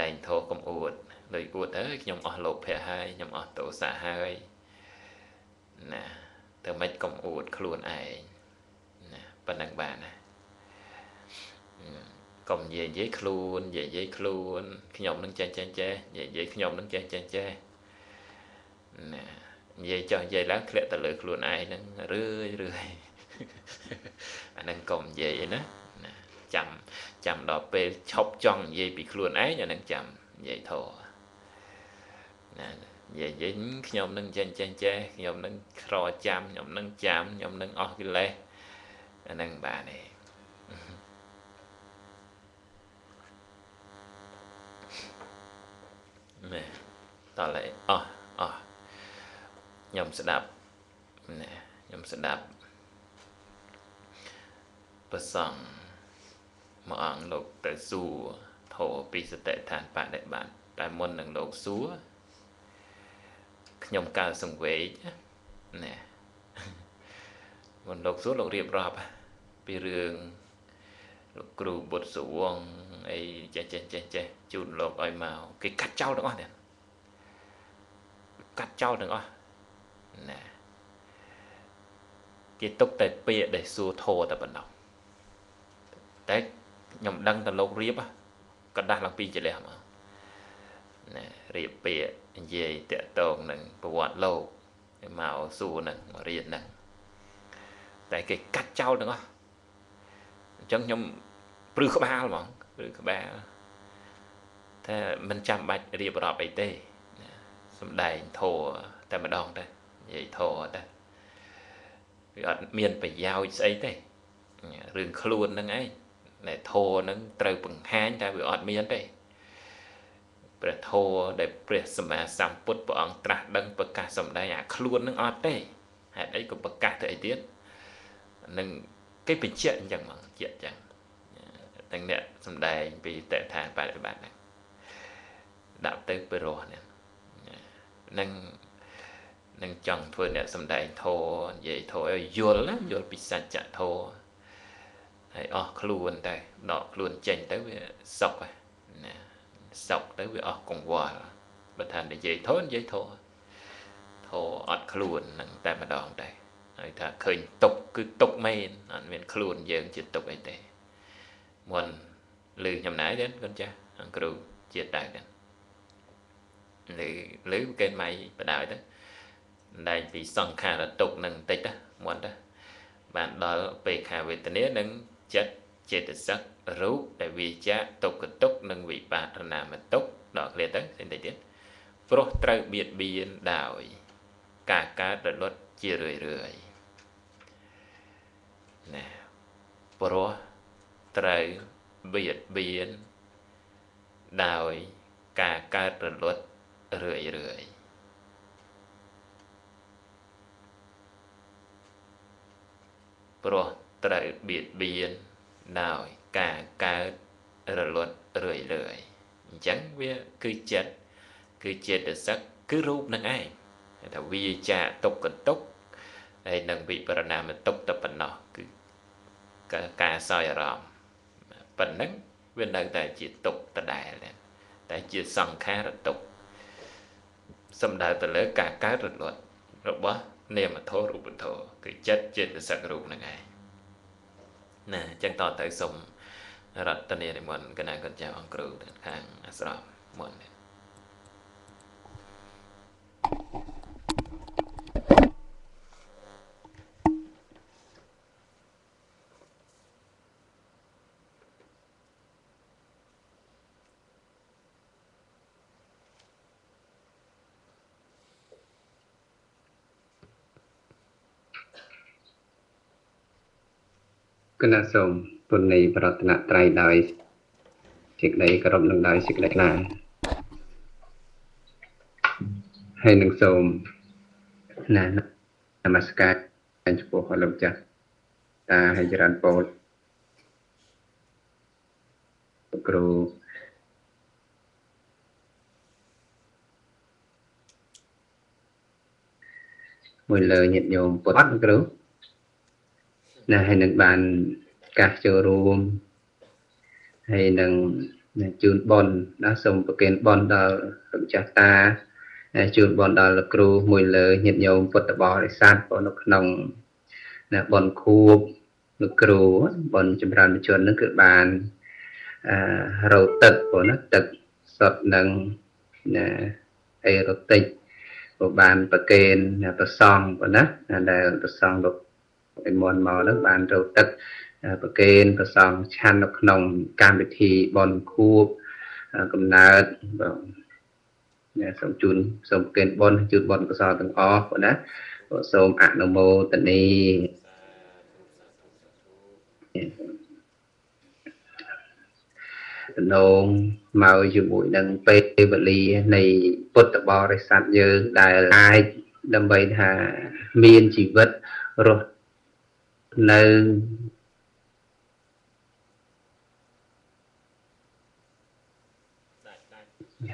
ដែងធោកុំអួតដូចអួតអើយខ្ញុំអស់លោភៈហើយខ្ញុំអស់ទោសៈហើយណាតែមិនកុំអួតខ្លួនឯងណា ប៉ុណ្ណឹងបានណាកុំនិយាយនិយាយខ្លួននិយាយនិយាយខ្លួនខ្ញុំនឹងចេះចេះចេះនិយាយខ្ញុំនឹងចេះចេះចេះណានិយាយចោះនិយាយឡើងធ្លាក់ទៅលើខ្លួនឯងហ្នឹងរឿយរឿយអាហ្នឹងកុំនិយាយឯណាចាំចាំដល់ពេលឈប់ចង់និយាយពីខ្លួនឯងអាហ្នឹងចាំនិយាយធေါ်ណានិយាយវិញខ្ញុំនឹងចេះចេះចេះខ្ញុំនឹងក្រចាំខ្ញុំនឹងចាំខ្ញុំនឹងអស់កិលេស អាហ្នឹងបានទេណែតើឡើយអស់អស់ខ្ញុំស្ដាប់ណែខ្ញុំស្ដាប់ប្រសងមួយអង្គលោកទៅសួរធោពីសតិដ្ឋានបដិបត្តិតែមុននឹងលោកសួរខ្ញុំកើសង្វេគណែ មុនលោកសួរលោករៀបរាប់ពីរឿងលោកគ្រូបុត្រសវងអីចេះចេះចេះចេះជូនលោកឲ្យមកគេកាត់ចោលទាំងអស់ទៀតកាត់ចោលទាំងអស់ណាគេទុកតែពាក្យដែលសួរធោតែប៉ុណ្ណោះតែខ្ញុំដឹងតែលោករៀបក៏ដាស់ឡើងពីចលះមកណារៀបពាក្យនិយាយតាក់ទងនឹងប្រវត្តិលោកមកសួរនឹងមករៀននឹង តែគេកាត់ចោលទាំងអស់អញ្ចឹងខ្ញុំព្រឺក្បាលហ្មងព្រឺក្បាលតែមិនចាំបាច់រៀបរាប់អីទេសំដែងធោតែម្ដងទៅនិយាយធោទៅវាអត់មានប្រយោជន៍ស្អីទេរឿងខ្លួនហ្នឹងឯងដែលធោហ្នឹងត្រូវបង្ហាញតែវាអត់មានទេព្រះធម៌ដែលព្រះសម្មាសម្ពុទ្ធព្រះអង្គត្រាស់ដឹងប្រកាសសម្ដែងអាខ្លួននឹងអត់ទេហេតុអីក៏ប្រកាសទៅអីទៀត នឹងគេបញ្ជាក់អញ្ចឹងមកជាក់អញ្ចឹងទាំងអ្នកសម្ដែងពីតេឋានបប្រតិបត្តិហ្នឹងដាក់ទៅពីរោះនេះនឹងនឹងចង់ធ្វើអ្នកសម្ដែងធម៌និយាយធម៌ឲ្យយល់ណាយល់ពីសច្ចធម៌ហើយអស់ខ្លួនតែដកខ្លួនចេញទៅវាសុខណាសុខទៅវាអស់កង្វល់បើថានិយាយធម៌និយាយធម៌ធម៌អត់ខ្លួននឹងតែម្ដងដែរ ហើយថាឃើញទុកគឺទុកមែនអត់មានខ្លួនយើងជាទុកអីទេមុនលឺចំណាយទេកូនចាស់អង្គគ្រូជាតិដែរទេលឺលឺគេម៉ៃបដ ாய் ទៅដែងពីសង្ខារទុកនឹងបន្តិចទៅមុនទៅបានដល់ពេខាវេទនានិងចិត្តចេតសិករូបដែលវាចាទុក្ខទុកនិងវិបាកនាមទុកដល់គ្នាទៅផ្សេងតិចទៀតព្រោះត្រូវបៀតបៀនដោយការកើតរលត់ជារឿយរឿយ ណាព្រោះត្រូវបៀតបៀនដោយការកើតរលត់រឿយរឿយព្រោះត្រូវបៀតបៀនដោយការកើតរលត់រឿយរឿយអញ្ចឹងវាគឺចិត្តគឺចេតសិកគឺរូបនឹងឯងថាវាចាទុកកន្ទុក ហើយនឹងវិបរណាមទុកតែប៉ុណ្ណោះគឺការសោយអារម្មណ៍ប៉ុណ្ណឹងវានៅតែជាទុកដដែលតែជាសង្ខារទុកសំដៅទៅលើការកើតរលត់របស់នាមធម៌រូបធម៌គឺចិត្តចេតសិករូបហ្នឹងឯងណាអញ្ចឹងតទៅសូមរតនានិមន្តកណាកញ្ចៅអង្គគ្រូខាងអាស្រមមុននេះ គណៈសូមពុននៃប្រតនត្រ័យដោយសេចក្តីគោរពនឹងដោយសេចក្តីណាហើយនឹងសូមណានមស្ការចំពោះលោកចាស់តាហើយចរន្តពោលគ្រូមួយលើញាតិញោមពុទ្ធអត់គ្រូ ណាហើយនឹងបានកាសចូលរួមហើយនឹងជូនបនណាសូមប្រគេនបនដល់លោកម្ចាស់តាជូនបនដល់លោកគ្រូមួយលើញាតិញោមពុទ្ធបរិស័ទនៅក្នុងណាបនខួបលោកគ្រូបនចម្រើនជននឹងគឺបានអឺរោទឹកបងណាទឹកសុទ្ធនឹងណាអេរ៉ូទិកក៏បានប្រកេនប្រសងប៉ុណ្ណាដែលប្រសងលោក ឯមុនមកហ្នឹងបានរោទឹកប្រកេនប្រសងឆាន់នៅក្នុងកម្មវិធីបនខួបកំណើតបងសូមជូនសូមប្រកេនបនជូនបនកសលទាំងអស់ប៉ុណ្ណាសូមអនុមោទនីដំណងមកជាមួយនឹងពេលវេលានៃពុទ្ធបរិស័ទយើងដែលអាចដើម្បីថាមានជីវិតរស់ នៅ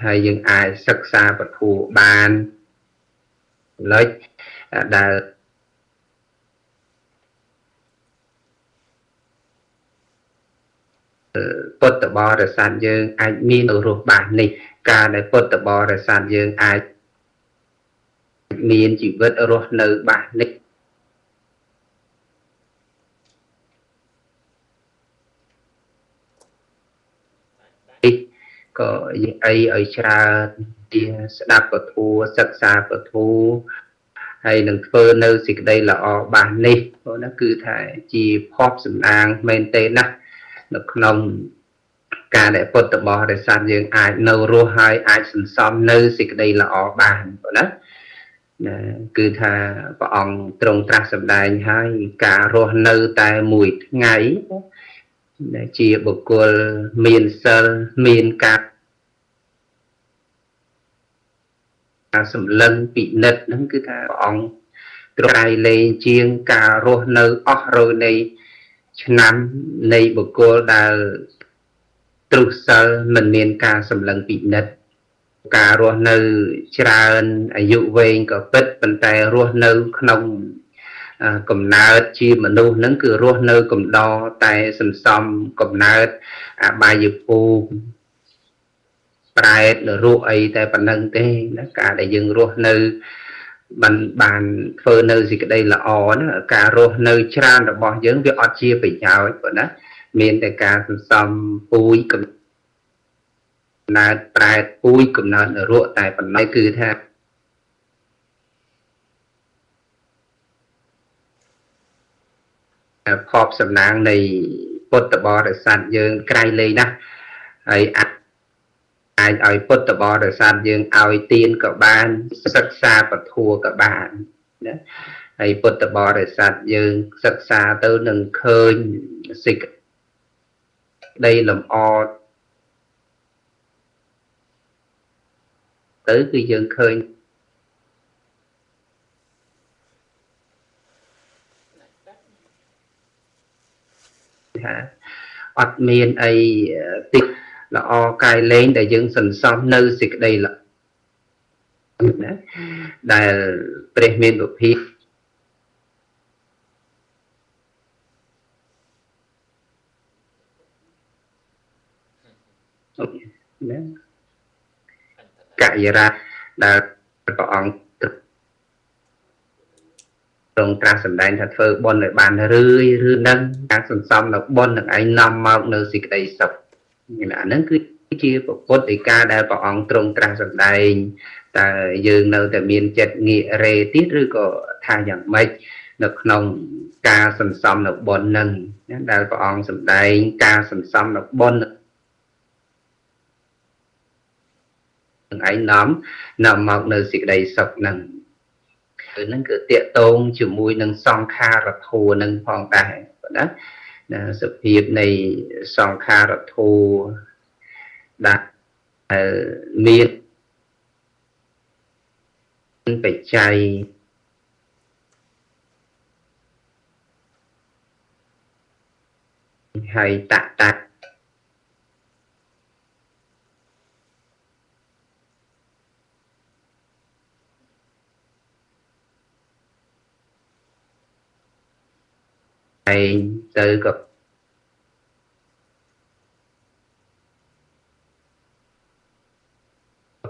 ហើយយើងអាចសិក្សាពធัวបានលេចដែលពុទ្ធបរិស័ទយើងអាចមានរស់បាននេះ ការដែលពុទ្ធបរិស័ទយើងអាចមានជីវិតរស់នៅបាននេះ ក៏អីឲ្យច្រើនជាស្ដាប់ពធសិក្សាពធហើយនឹងធ្វើនៅសេចក្តីល្អបាសនេះព្រោះណាគឺថាជាភ័ព្វសំណាងមែនទេណានៅក្នុងការដែលពុទ្ធបរិស័ទយើងអាចនៅរស់ហើយអាចសន្សំនៅសេចក្តីល្អបានប៉ុណ្ណាណាគឺថាព្រះអង្គទ្រង់ត្រាស់សម្ដែងហើយការរស់នៅតែមួយថ្ងៃ ជាបុគ្គលមានសិលមានការការសម្លឹងពិនិត្យហ្នឹងគឺថាព្រះអង្គទ្រង់ក្រៃលែងជាងការរស់នៅអស់រយនៃឆ្នាំនៃបុគ្គលដែលទ្រុសិលមិនមានការសម្លឹងពិនិត្យការរស់នៅច្រើនអាយុវែងក៏ពិតប៉ុន្តែរស់នៅក្នុង កំណើតជាមនុស្សហ្នឹងគឺរស់នៅកំដរតែសន្សំកំណើតអបាយភូមិប្រែតនរកអីតែប៉ុណ្្នឹងទេណាការដែលយើងរស់នៅបានបានធ្វើនៅសេចក្តីល្អណាការរស់នៅច្រើនរបស់យើងវាអត់ជាប្រយោជន៍ប៉ុណ្ណាមានតែការសន្សំពូយកំណើតប្រែតពូយកំណើតនរកតែប៉ុណ្ណេះគឺថា ភពសំណាងនៃពុទ្ធបរិស័ទយើងក្រៃលែងណាស់ហើយអាចអាចឲ្យពុទ្ធបរិស័ទយើងឲ្យទានក៏បានសិក្សាពធัวក៏បានណាហើយពុទ្ធបរិស័ទយើងសិក្សាទៅនឹងឃើញសេចក្តីលំអទៅគឺយើងឃើញ ថាអត់មានអីតិចល្អកាយលែងដែលយើងសន្សំនៅសេចក្តីល្អណាដែលព្រះមានពុភិណាកយរាដែលព្រះអង្គ ទ្រង់ត្រាស់សម្ដែងថាធ្វើបុណ្យឲ្យបានរឿយរឿននឹងការសន្សំនៅបុណ្យនឹងឯងនាំមកនៅសេចក្តីសុខអាហ្នឹងគឺជាពុទ្ធដីកាដែលព្រះអង្គទ្រង់ត្រាស់សម្ដែងតើយើងនៅតែមានចិត្តងាករេទៀតឬក៏ថាយ៉ាងម៉េចនៅក្នុងការសន្សំនៅបុណ្យនឹងដែលព្រះអង្គសម្ដែងការសន្សំនៅបុណ្យនឹងឯងនាំនាំមកនៅសេចក្តីសុខនឹង គឺនឹងគឺតកតងជាមួយនឹងសង្ខារធัวនឹងផងដែរណាណាសភាពនៃសង្ខារធัวដែលមានបច្ច័យហើយតតត ងទៅក៏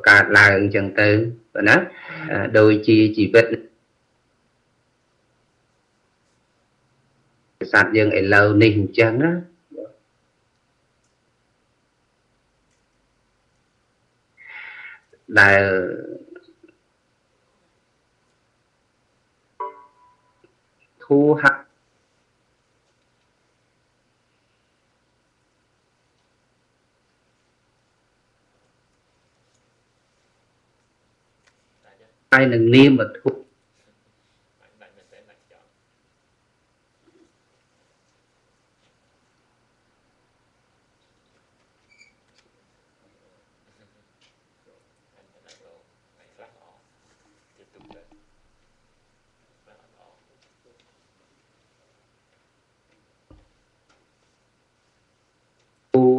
កើតឡើងអញ្ចឹងទៅប៉ុណ្ណាដូចជាជីវិតសត្វយើងឥឡូវនេះអញ្ចឹងណាដែលធូហាក់ ហើយនឹងនាមវត្ថុ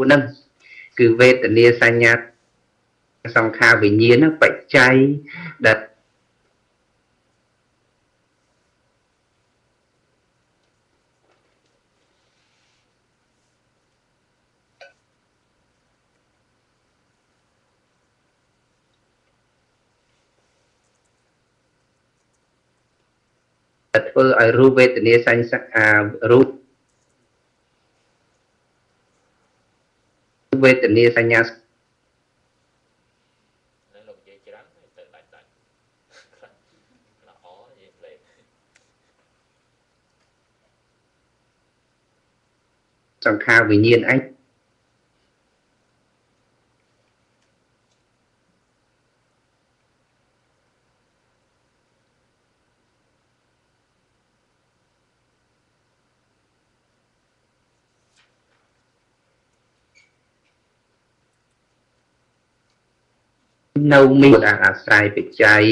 ហ្នឹងគឺវេទនាសញ្ញាសង្ខារវិញ្ញាណបច្ច័យដែល ធ្វើឲ្យរូបវេទនាសញ្ញារូបវេទនាសញ្ញាលោកនិយាយច្រើនទៅដាច់ដាច់ល្អនិយាយលេខសង្ខារវិញ្ញាណឯង នៅមានអាស្រ័យបច្ច័យ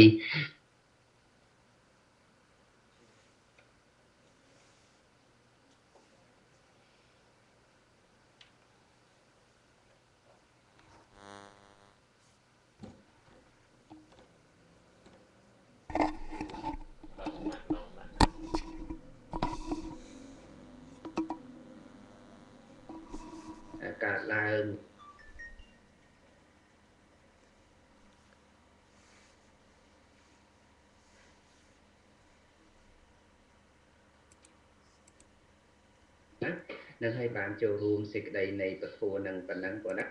កើតឡើង នឹងឲ្យបានចូលរួមសេចក្តីនៃពធនឹងប៉ុណ្ណឹងប៉ុណ្ណា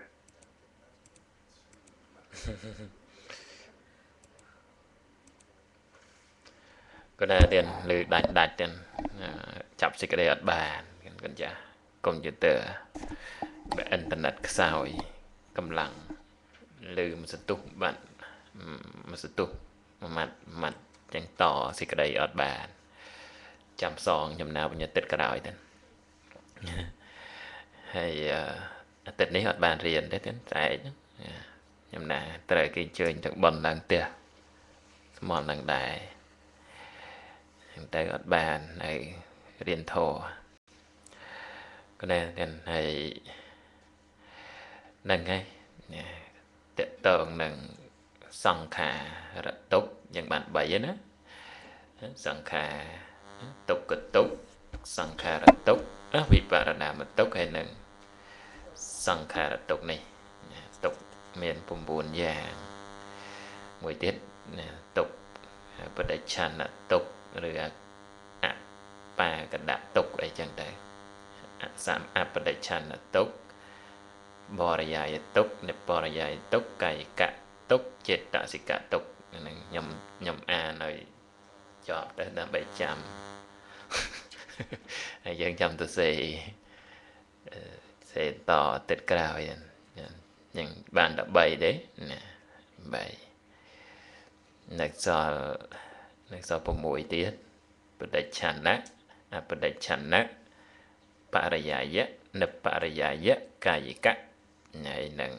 ក៏ដែរទៀតលើដាច់ដាច់ទៀតចាប់សេចក្តីអត់បានគិតចាកុំព្យូទ័របែអ៊ីនធឺណិតខ្សោយកម្លាំងលើមួយសន្ទុះបាត់មួយសន្ទុះមួយម៉ាត់ម៉ាត់ចឹងតសេចក្តីអត់បាន ចាំសងចំណាវិញ្ញាតិតក្រោយទៅ ហើយអាទិត្យនេះអត់បានរៀនទេទៀតស្អែកខ្ញុំណាត្រូវគេអញ្ជើញទៅបន់ឡើងផ្ទះស្មន់នឹងដែរហ្នឹងទៅអត់បានហើយរៀនធរក៏ណែទៀតហើយហ្នឹងហើយតកតងនឹងសង្ខារតុកយ៉ាងបាន3ណាសង្ខាតុកតុកសង្ខារតុក វិបរណាមតុកហើយនឹងសង្ខារតុកនេះតុកមាន9យ៉ាងមួយទៀតតុកបដិឆន្ទតុកឬអបាកដតុកអីចឹងទៅអសមអបដិឆន្ទតុកបរិយាយតុកនិបរិយាយតុកកាយកតុកចេតសិកតុកនឹងខ្ញុំខ្ញុំអានឲ្យចប់ទៅដើម្បីចាំ ហើយយើងចាំទៅសេសេតទឹកក្រោយយ៉ាងបាន13ទេណា3នៅសល់នៅសល់6ទៀតបដិឆន្ទៈអបដិឆន្ទៈបរិយាយៈនិបរិយាយៈកាយកៈហើយនឹង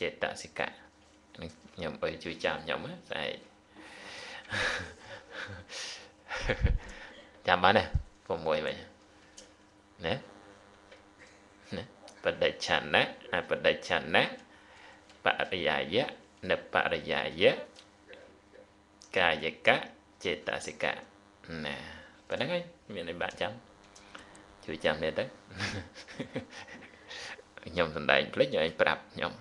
ចេតសិកៈខ្ញុំអើយជួយចាំខ្ញុំស្អែកចាំបានទេ 6វិញណាណាបដិឆន្ទៈអបដិឆន្ទៈបរិយាយៈនិបរិយាយៈកាយកៈចេតសិកៈណាប៉ុណ្្នឹងហើយមានតែបាក់ចាំជួយចាំនេះទៅខ្ញុំសំដែងភ្លេចឲ្យប្រាប់ខ្ញុំ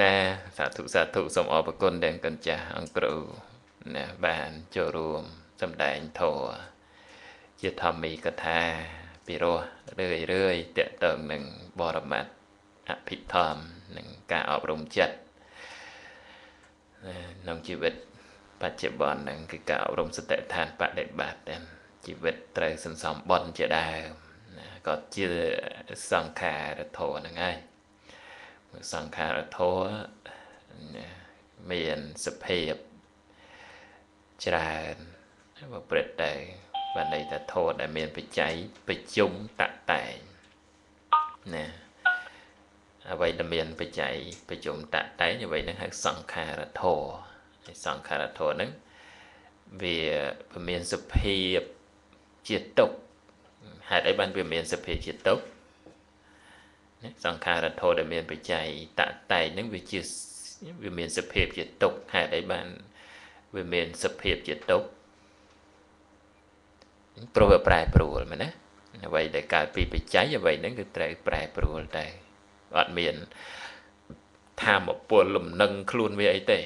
ណែសាធុសាធុសូមអរគុណដល់កញ្ចាស់អង្គគ្រូណាបានចូលរួមសំដែងធម៌ជាធម្មីកថាពីរោះរឿយរឿយតកតងនឹងបរមត្តអភិធម្មនិងការអប់រំចិត្តក្នុងជីវិតបច្ចុប្បន្នហ្នឹងគឺការអប់រំសតិដ្ឋានបដិបត្តិតែជីវិតត្រូវសន្សំបន់ជាដើមក៏ជាសង្ខារធម៌ហ្នឹងហើយ សង្ខារធម៌មានសភាពច្រើនប្រព្រឹត្តទៅបានន័យថាធម៌ដែលមានបច្ច័យប្រជុំតតែងណាអ្វីដែលមានបច្ច័យប្រជុំតតែងអ្វីហ្នឹងហៅសង្ខារធម៌ហើយសង្ខារធម៌ហ្នឹងវាមានសភាពជាទុក្ខហេតុអីបានវាមានសភាពជាទុក្ខ សង្ខារធម៌ដែលមានបច្ច័យតតែងហ្នឹងវាជាវាមានសភាពជាទុក្ខហេតុអីបានវាមានសភាពជាទុក្ខព្រោះវាប្រែប្រួលមែនណាអ្វីដែលកើតពីបច្ច័យអ្វីហ្នឹងគឺត្រូវប្រែប្រួលតែអត់មានធម្មពលលំនឹងខ្លួនវាអីទេ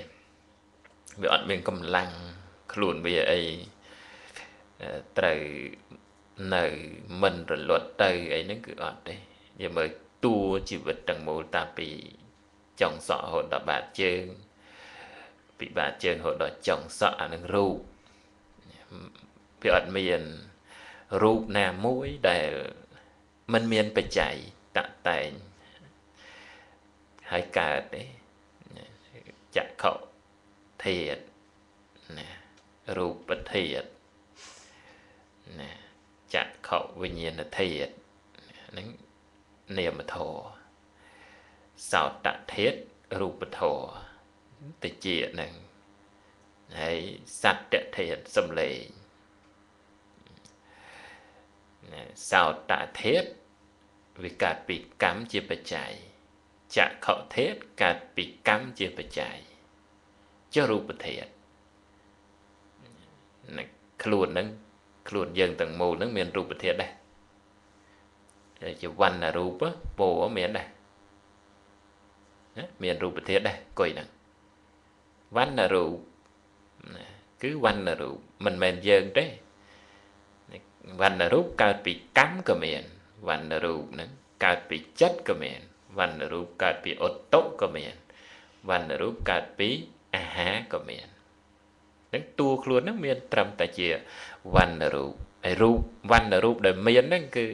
វាអត់មានកម្លាំងខ្លួនវាអីត្រូវនៅមិនរលត់ទៅអីហ្នឹងគឺអត់ទេនិយាយមើល តួជីវិតទាំងមូលតាពីចុងសក់រហូតដល់បាតជើងពីបាតជើងរហូតដល់ចុងសក់អានឹងរូបវាអត់មានរូបណាមួយដែលมันមានបច្ច័យតតែងហើយកើតទេចក្ខុធាតណារូបធាតណាចក្ខុវិញ្ញាណធាតហ្នឹង នាមធរសោតធាតរូបធរតិជាហ្នឹងហើយសត្វធាតសំលេងសោតធាតវាកើតពីកម្មជាបច្ច័យចក្ខុធាតកើតពីកម្មជាបច្ច័យចុះរូបធាតខ្លួនហ្នឹងខ្លួនយើងទាំងមូលហ្នឹងមានរូបធាតដែរ ជាវណ្ណរូបពោមានដែរមានរូបធាតដែរគុយហ្នឹងវណ្ណរូបគឺវណ្ណរូបមិនមែនយើងទេវណ្ណរូបកើតពីកម្មក៏មានវណ្ណរូបហ្នឹងកើតពីចិត្តក៏មានវណ្ណរូបកើតពីអតុក៏មានវណ្ណរូបកើតពីអាហារក៏មានហ្នឹងតួខ្លួនហ្នឹងមានត្រឹមតែជាវណ្ណរូបហើយរូបវណ្ណរូបដែលមានហ្នឹងគឺ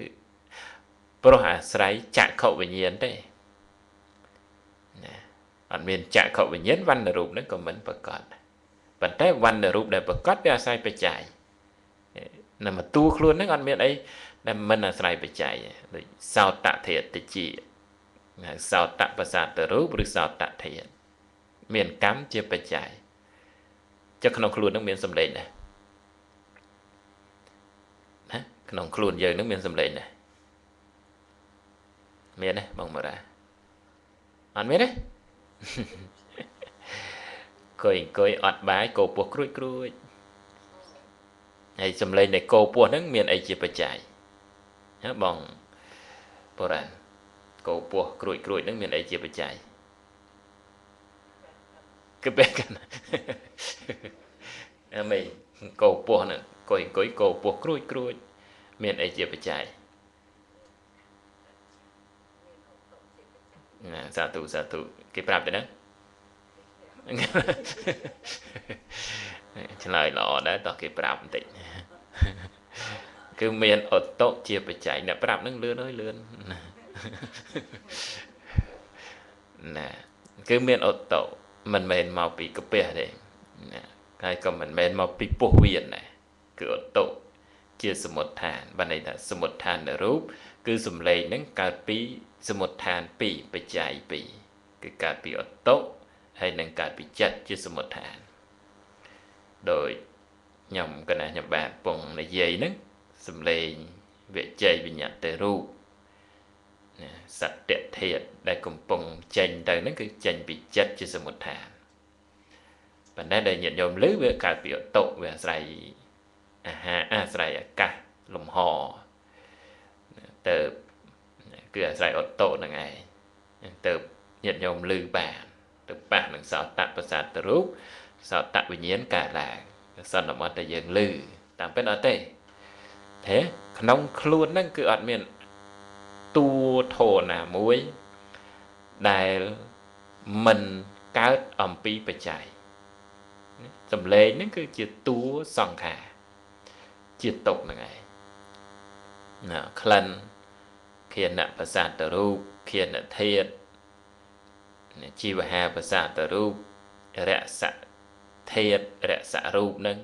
ព្រោះអាស្រ័យចក្ខុវិញ្ញាណទេណាអត់មានចក្ខុវិញ្ញាណវណ្ណរូបហ្នឹងក៏មិនប្រកបប៉ុន្តែវណ្ណរូបដែលប្រកបវាអាស្រ័យបច្ច័យនៅមកតួខ្លួនហ្នឹងអត់មានអីដែលមិនអាស្រ័យបច្ច័យដូចសោតធេតិជាសោតបសាទរូបឬសោតធេតមានកម្មជាបច្ច័យចុះក្នុងខ្លួននឹងមានសម្លេងដែរណាក្នុងខ្លួនយើងនឹងមានសម្លេងដែរ មានទេបងមរាអត់មានទេកុយអង្គុយអត់បាយកោពោះគ្រួចគ្រួចហើយសម្លេងនៃកោពោះហ្នឹងមានអីជាបច្ច័យណាបងបុរាណកោពោះគ្រួចគ្រួចហ្នឹងមានអីជាបច្ច័យគឺបែកกันអមេកោពោះហ្នឹងកុយអង្គុយកោពោះគ្រួចគ្រួចមានអីជាបច្ច័យ ណាសាធុសាធុគេប្រាប់ទៅហ្នឹងឆ្លើយល្អដែរតោះគេប្រាប់បន្តិចគឺមានអតុជាបច្ច័យអ្នកប្រាប់នឹងលឿនហើយលឿនណាគឺមានអតុមិនមែនមកពីកាពះទេណាហើយក៏មិនមែនមកពីពោះវៀនដែរគឺអតុជាសមុទ្ឋានបានន័យថាសមុទ្ឋានរូប គឺសំឡេងហ្នឹងកើតពីសមុទ្ឋាន2បច្ច័យ2គឺកើតពីអតុហើយនឹងកើតពីចិត្តជាសមុទ្ឋានដោយខ្ញុំកណាខ្ញុំបាទពងនិយាយហ្នឹងសំឡេងវិជ័យវិញ្ញាតិរូបសត្យធាតដែលកំពុងចេញទៅហ្នឹងគឺចេញពីចិត្តជាសមុទ្ឋានប៉ុន្តែដែលញាតិញោមឮវាកើតពីឧតុវាអាស្រ័យអាហារអាស្រ័យអាកាសលំហ ទៅគឺអាស្រ័យឧតុហ្នឹងឯងទៅញាតិញោមឮបានទៅប៉ះនឹងសោតៈប្រសាទរូបសោតៈវិញ្ញាណកើតឡើងសន្មតតែយើងឮតាមពិតអត់ទេទេក្នុងខ្លួនហ្នឹងគឺអត់មានតួធរណាមួយដែលមិនកើតអំពីបច្ច័យសំឡេងហ្នឹងគឺជាតួសង្ខារជាតុកហ្នឹងឯង ណាក្លិនខៀនប្រសាទរូបខៀនធាតជីវហាប្រសាទរូបរសៈធាតរសៈរូបហ្នឹង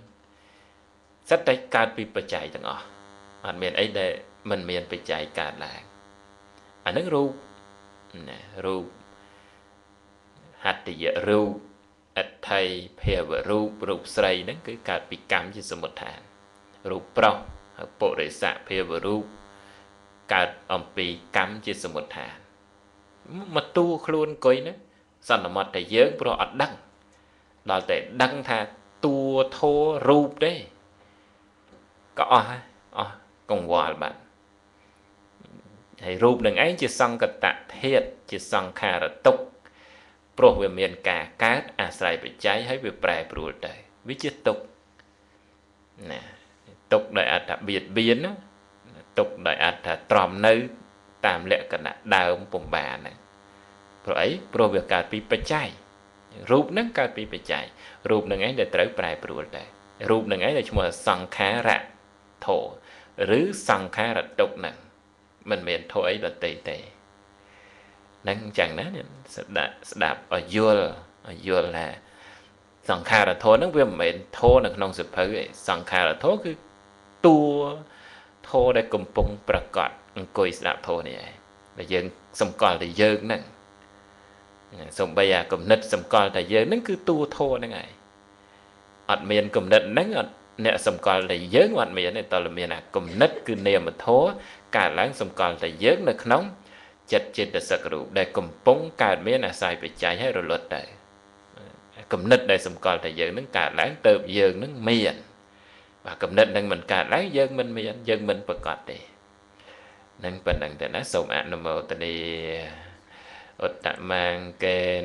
សិតតែកើតពីបច្ច័យទាំងអស់អត់មានអីដែលមិនមានបច្ច័យកើតឡើងអាហ្នឹងរូបណារូបហត្តយរូបអដ្ឋ័យភាវរូបរូបស្រីហ្នឹងគឺកើតពីកម្មជាសមុទ្ឋានរូបប្រុស ពុរិស័កភាវរូបកើតអំពីកម្មជាសមុទ្ឋានមកតួខ្លួនអង្គុយហ្នឹងសន្មត់តែយើងព្រោះអត់ដឹងដល់តែដឹងថាតួធោរូបទេក៏អស់ហើយអស់កង្វល់បាទហើយរូបនឹងឯងជាសង្កតធាតជាសង្ខារតុកព្រោះវាមានការកើតអាស្រ័យបច្ច័យហើយវាប្រែប្រួលទៅវាជាទុកណា ទុកដោយអត្ថបៀតបៀនណាទុកដោយអត្ថត្រំនៅ តាមលក្ខណៈដើមពំបានហ្នឹងព្រោះអីព្រោះវាកើតពីបច្ច័យរូបហ្នឹងកើតពីបច្ច័យរូបហ្នឹងឯងដែលត្រូវប្រែប្រួលដែររូបហ្នឹងឯងដែលឈ្មោះសង្ខារៈធោឬសង្ខារតុកហ្នឹងមិនមែនធោអីដតីទេហ្នឹងអញ្ចឹងណាស្ដាប់ស្ដាប់ឲ្យយល់ឲ្យយល់ថាសង្ខារធម៌ហ្នឹងវាមិនមែនធម៌នៅក្នុងសភៅទេសង្ខារធម៌ គឺតួធម៌ដែលកំពុងប្រកាសអង្គុយស្ដាប់ធម៌នេះឯងដែលយើងសម្គាល់តែយើងហ្នឹងសំបីអាគំនិតសម្គាល់តែយើងហ្នឹងគឺតួធម៌ហ្នឹងឯងអត់មានគំនិតហ្នឹងអត់អ្នកសម្គាល់តែយើងអត់មានទេតើមានអាគំនិតគឺនាមធម៌កើតឡើងសម្គាល់តែយើងនៅក្នុងចិត្តចិត្តសឹករូបដែលកំពុងកើតមានអាស្រ័យបច្ច័យហើយរលត់ទៅគំនិតដែលសម្គាល់តែយើងនឹងកើតឡើងទៅយើងនឹងមាន បាទគំនិតនឹងមិនកើតឡើងយើងមិនមានយើងមិនប្រកាសទេនឹងប៉ុណ្្នឹងទៅណាសូមអនុមោទនាឧត្តមាងកេន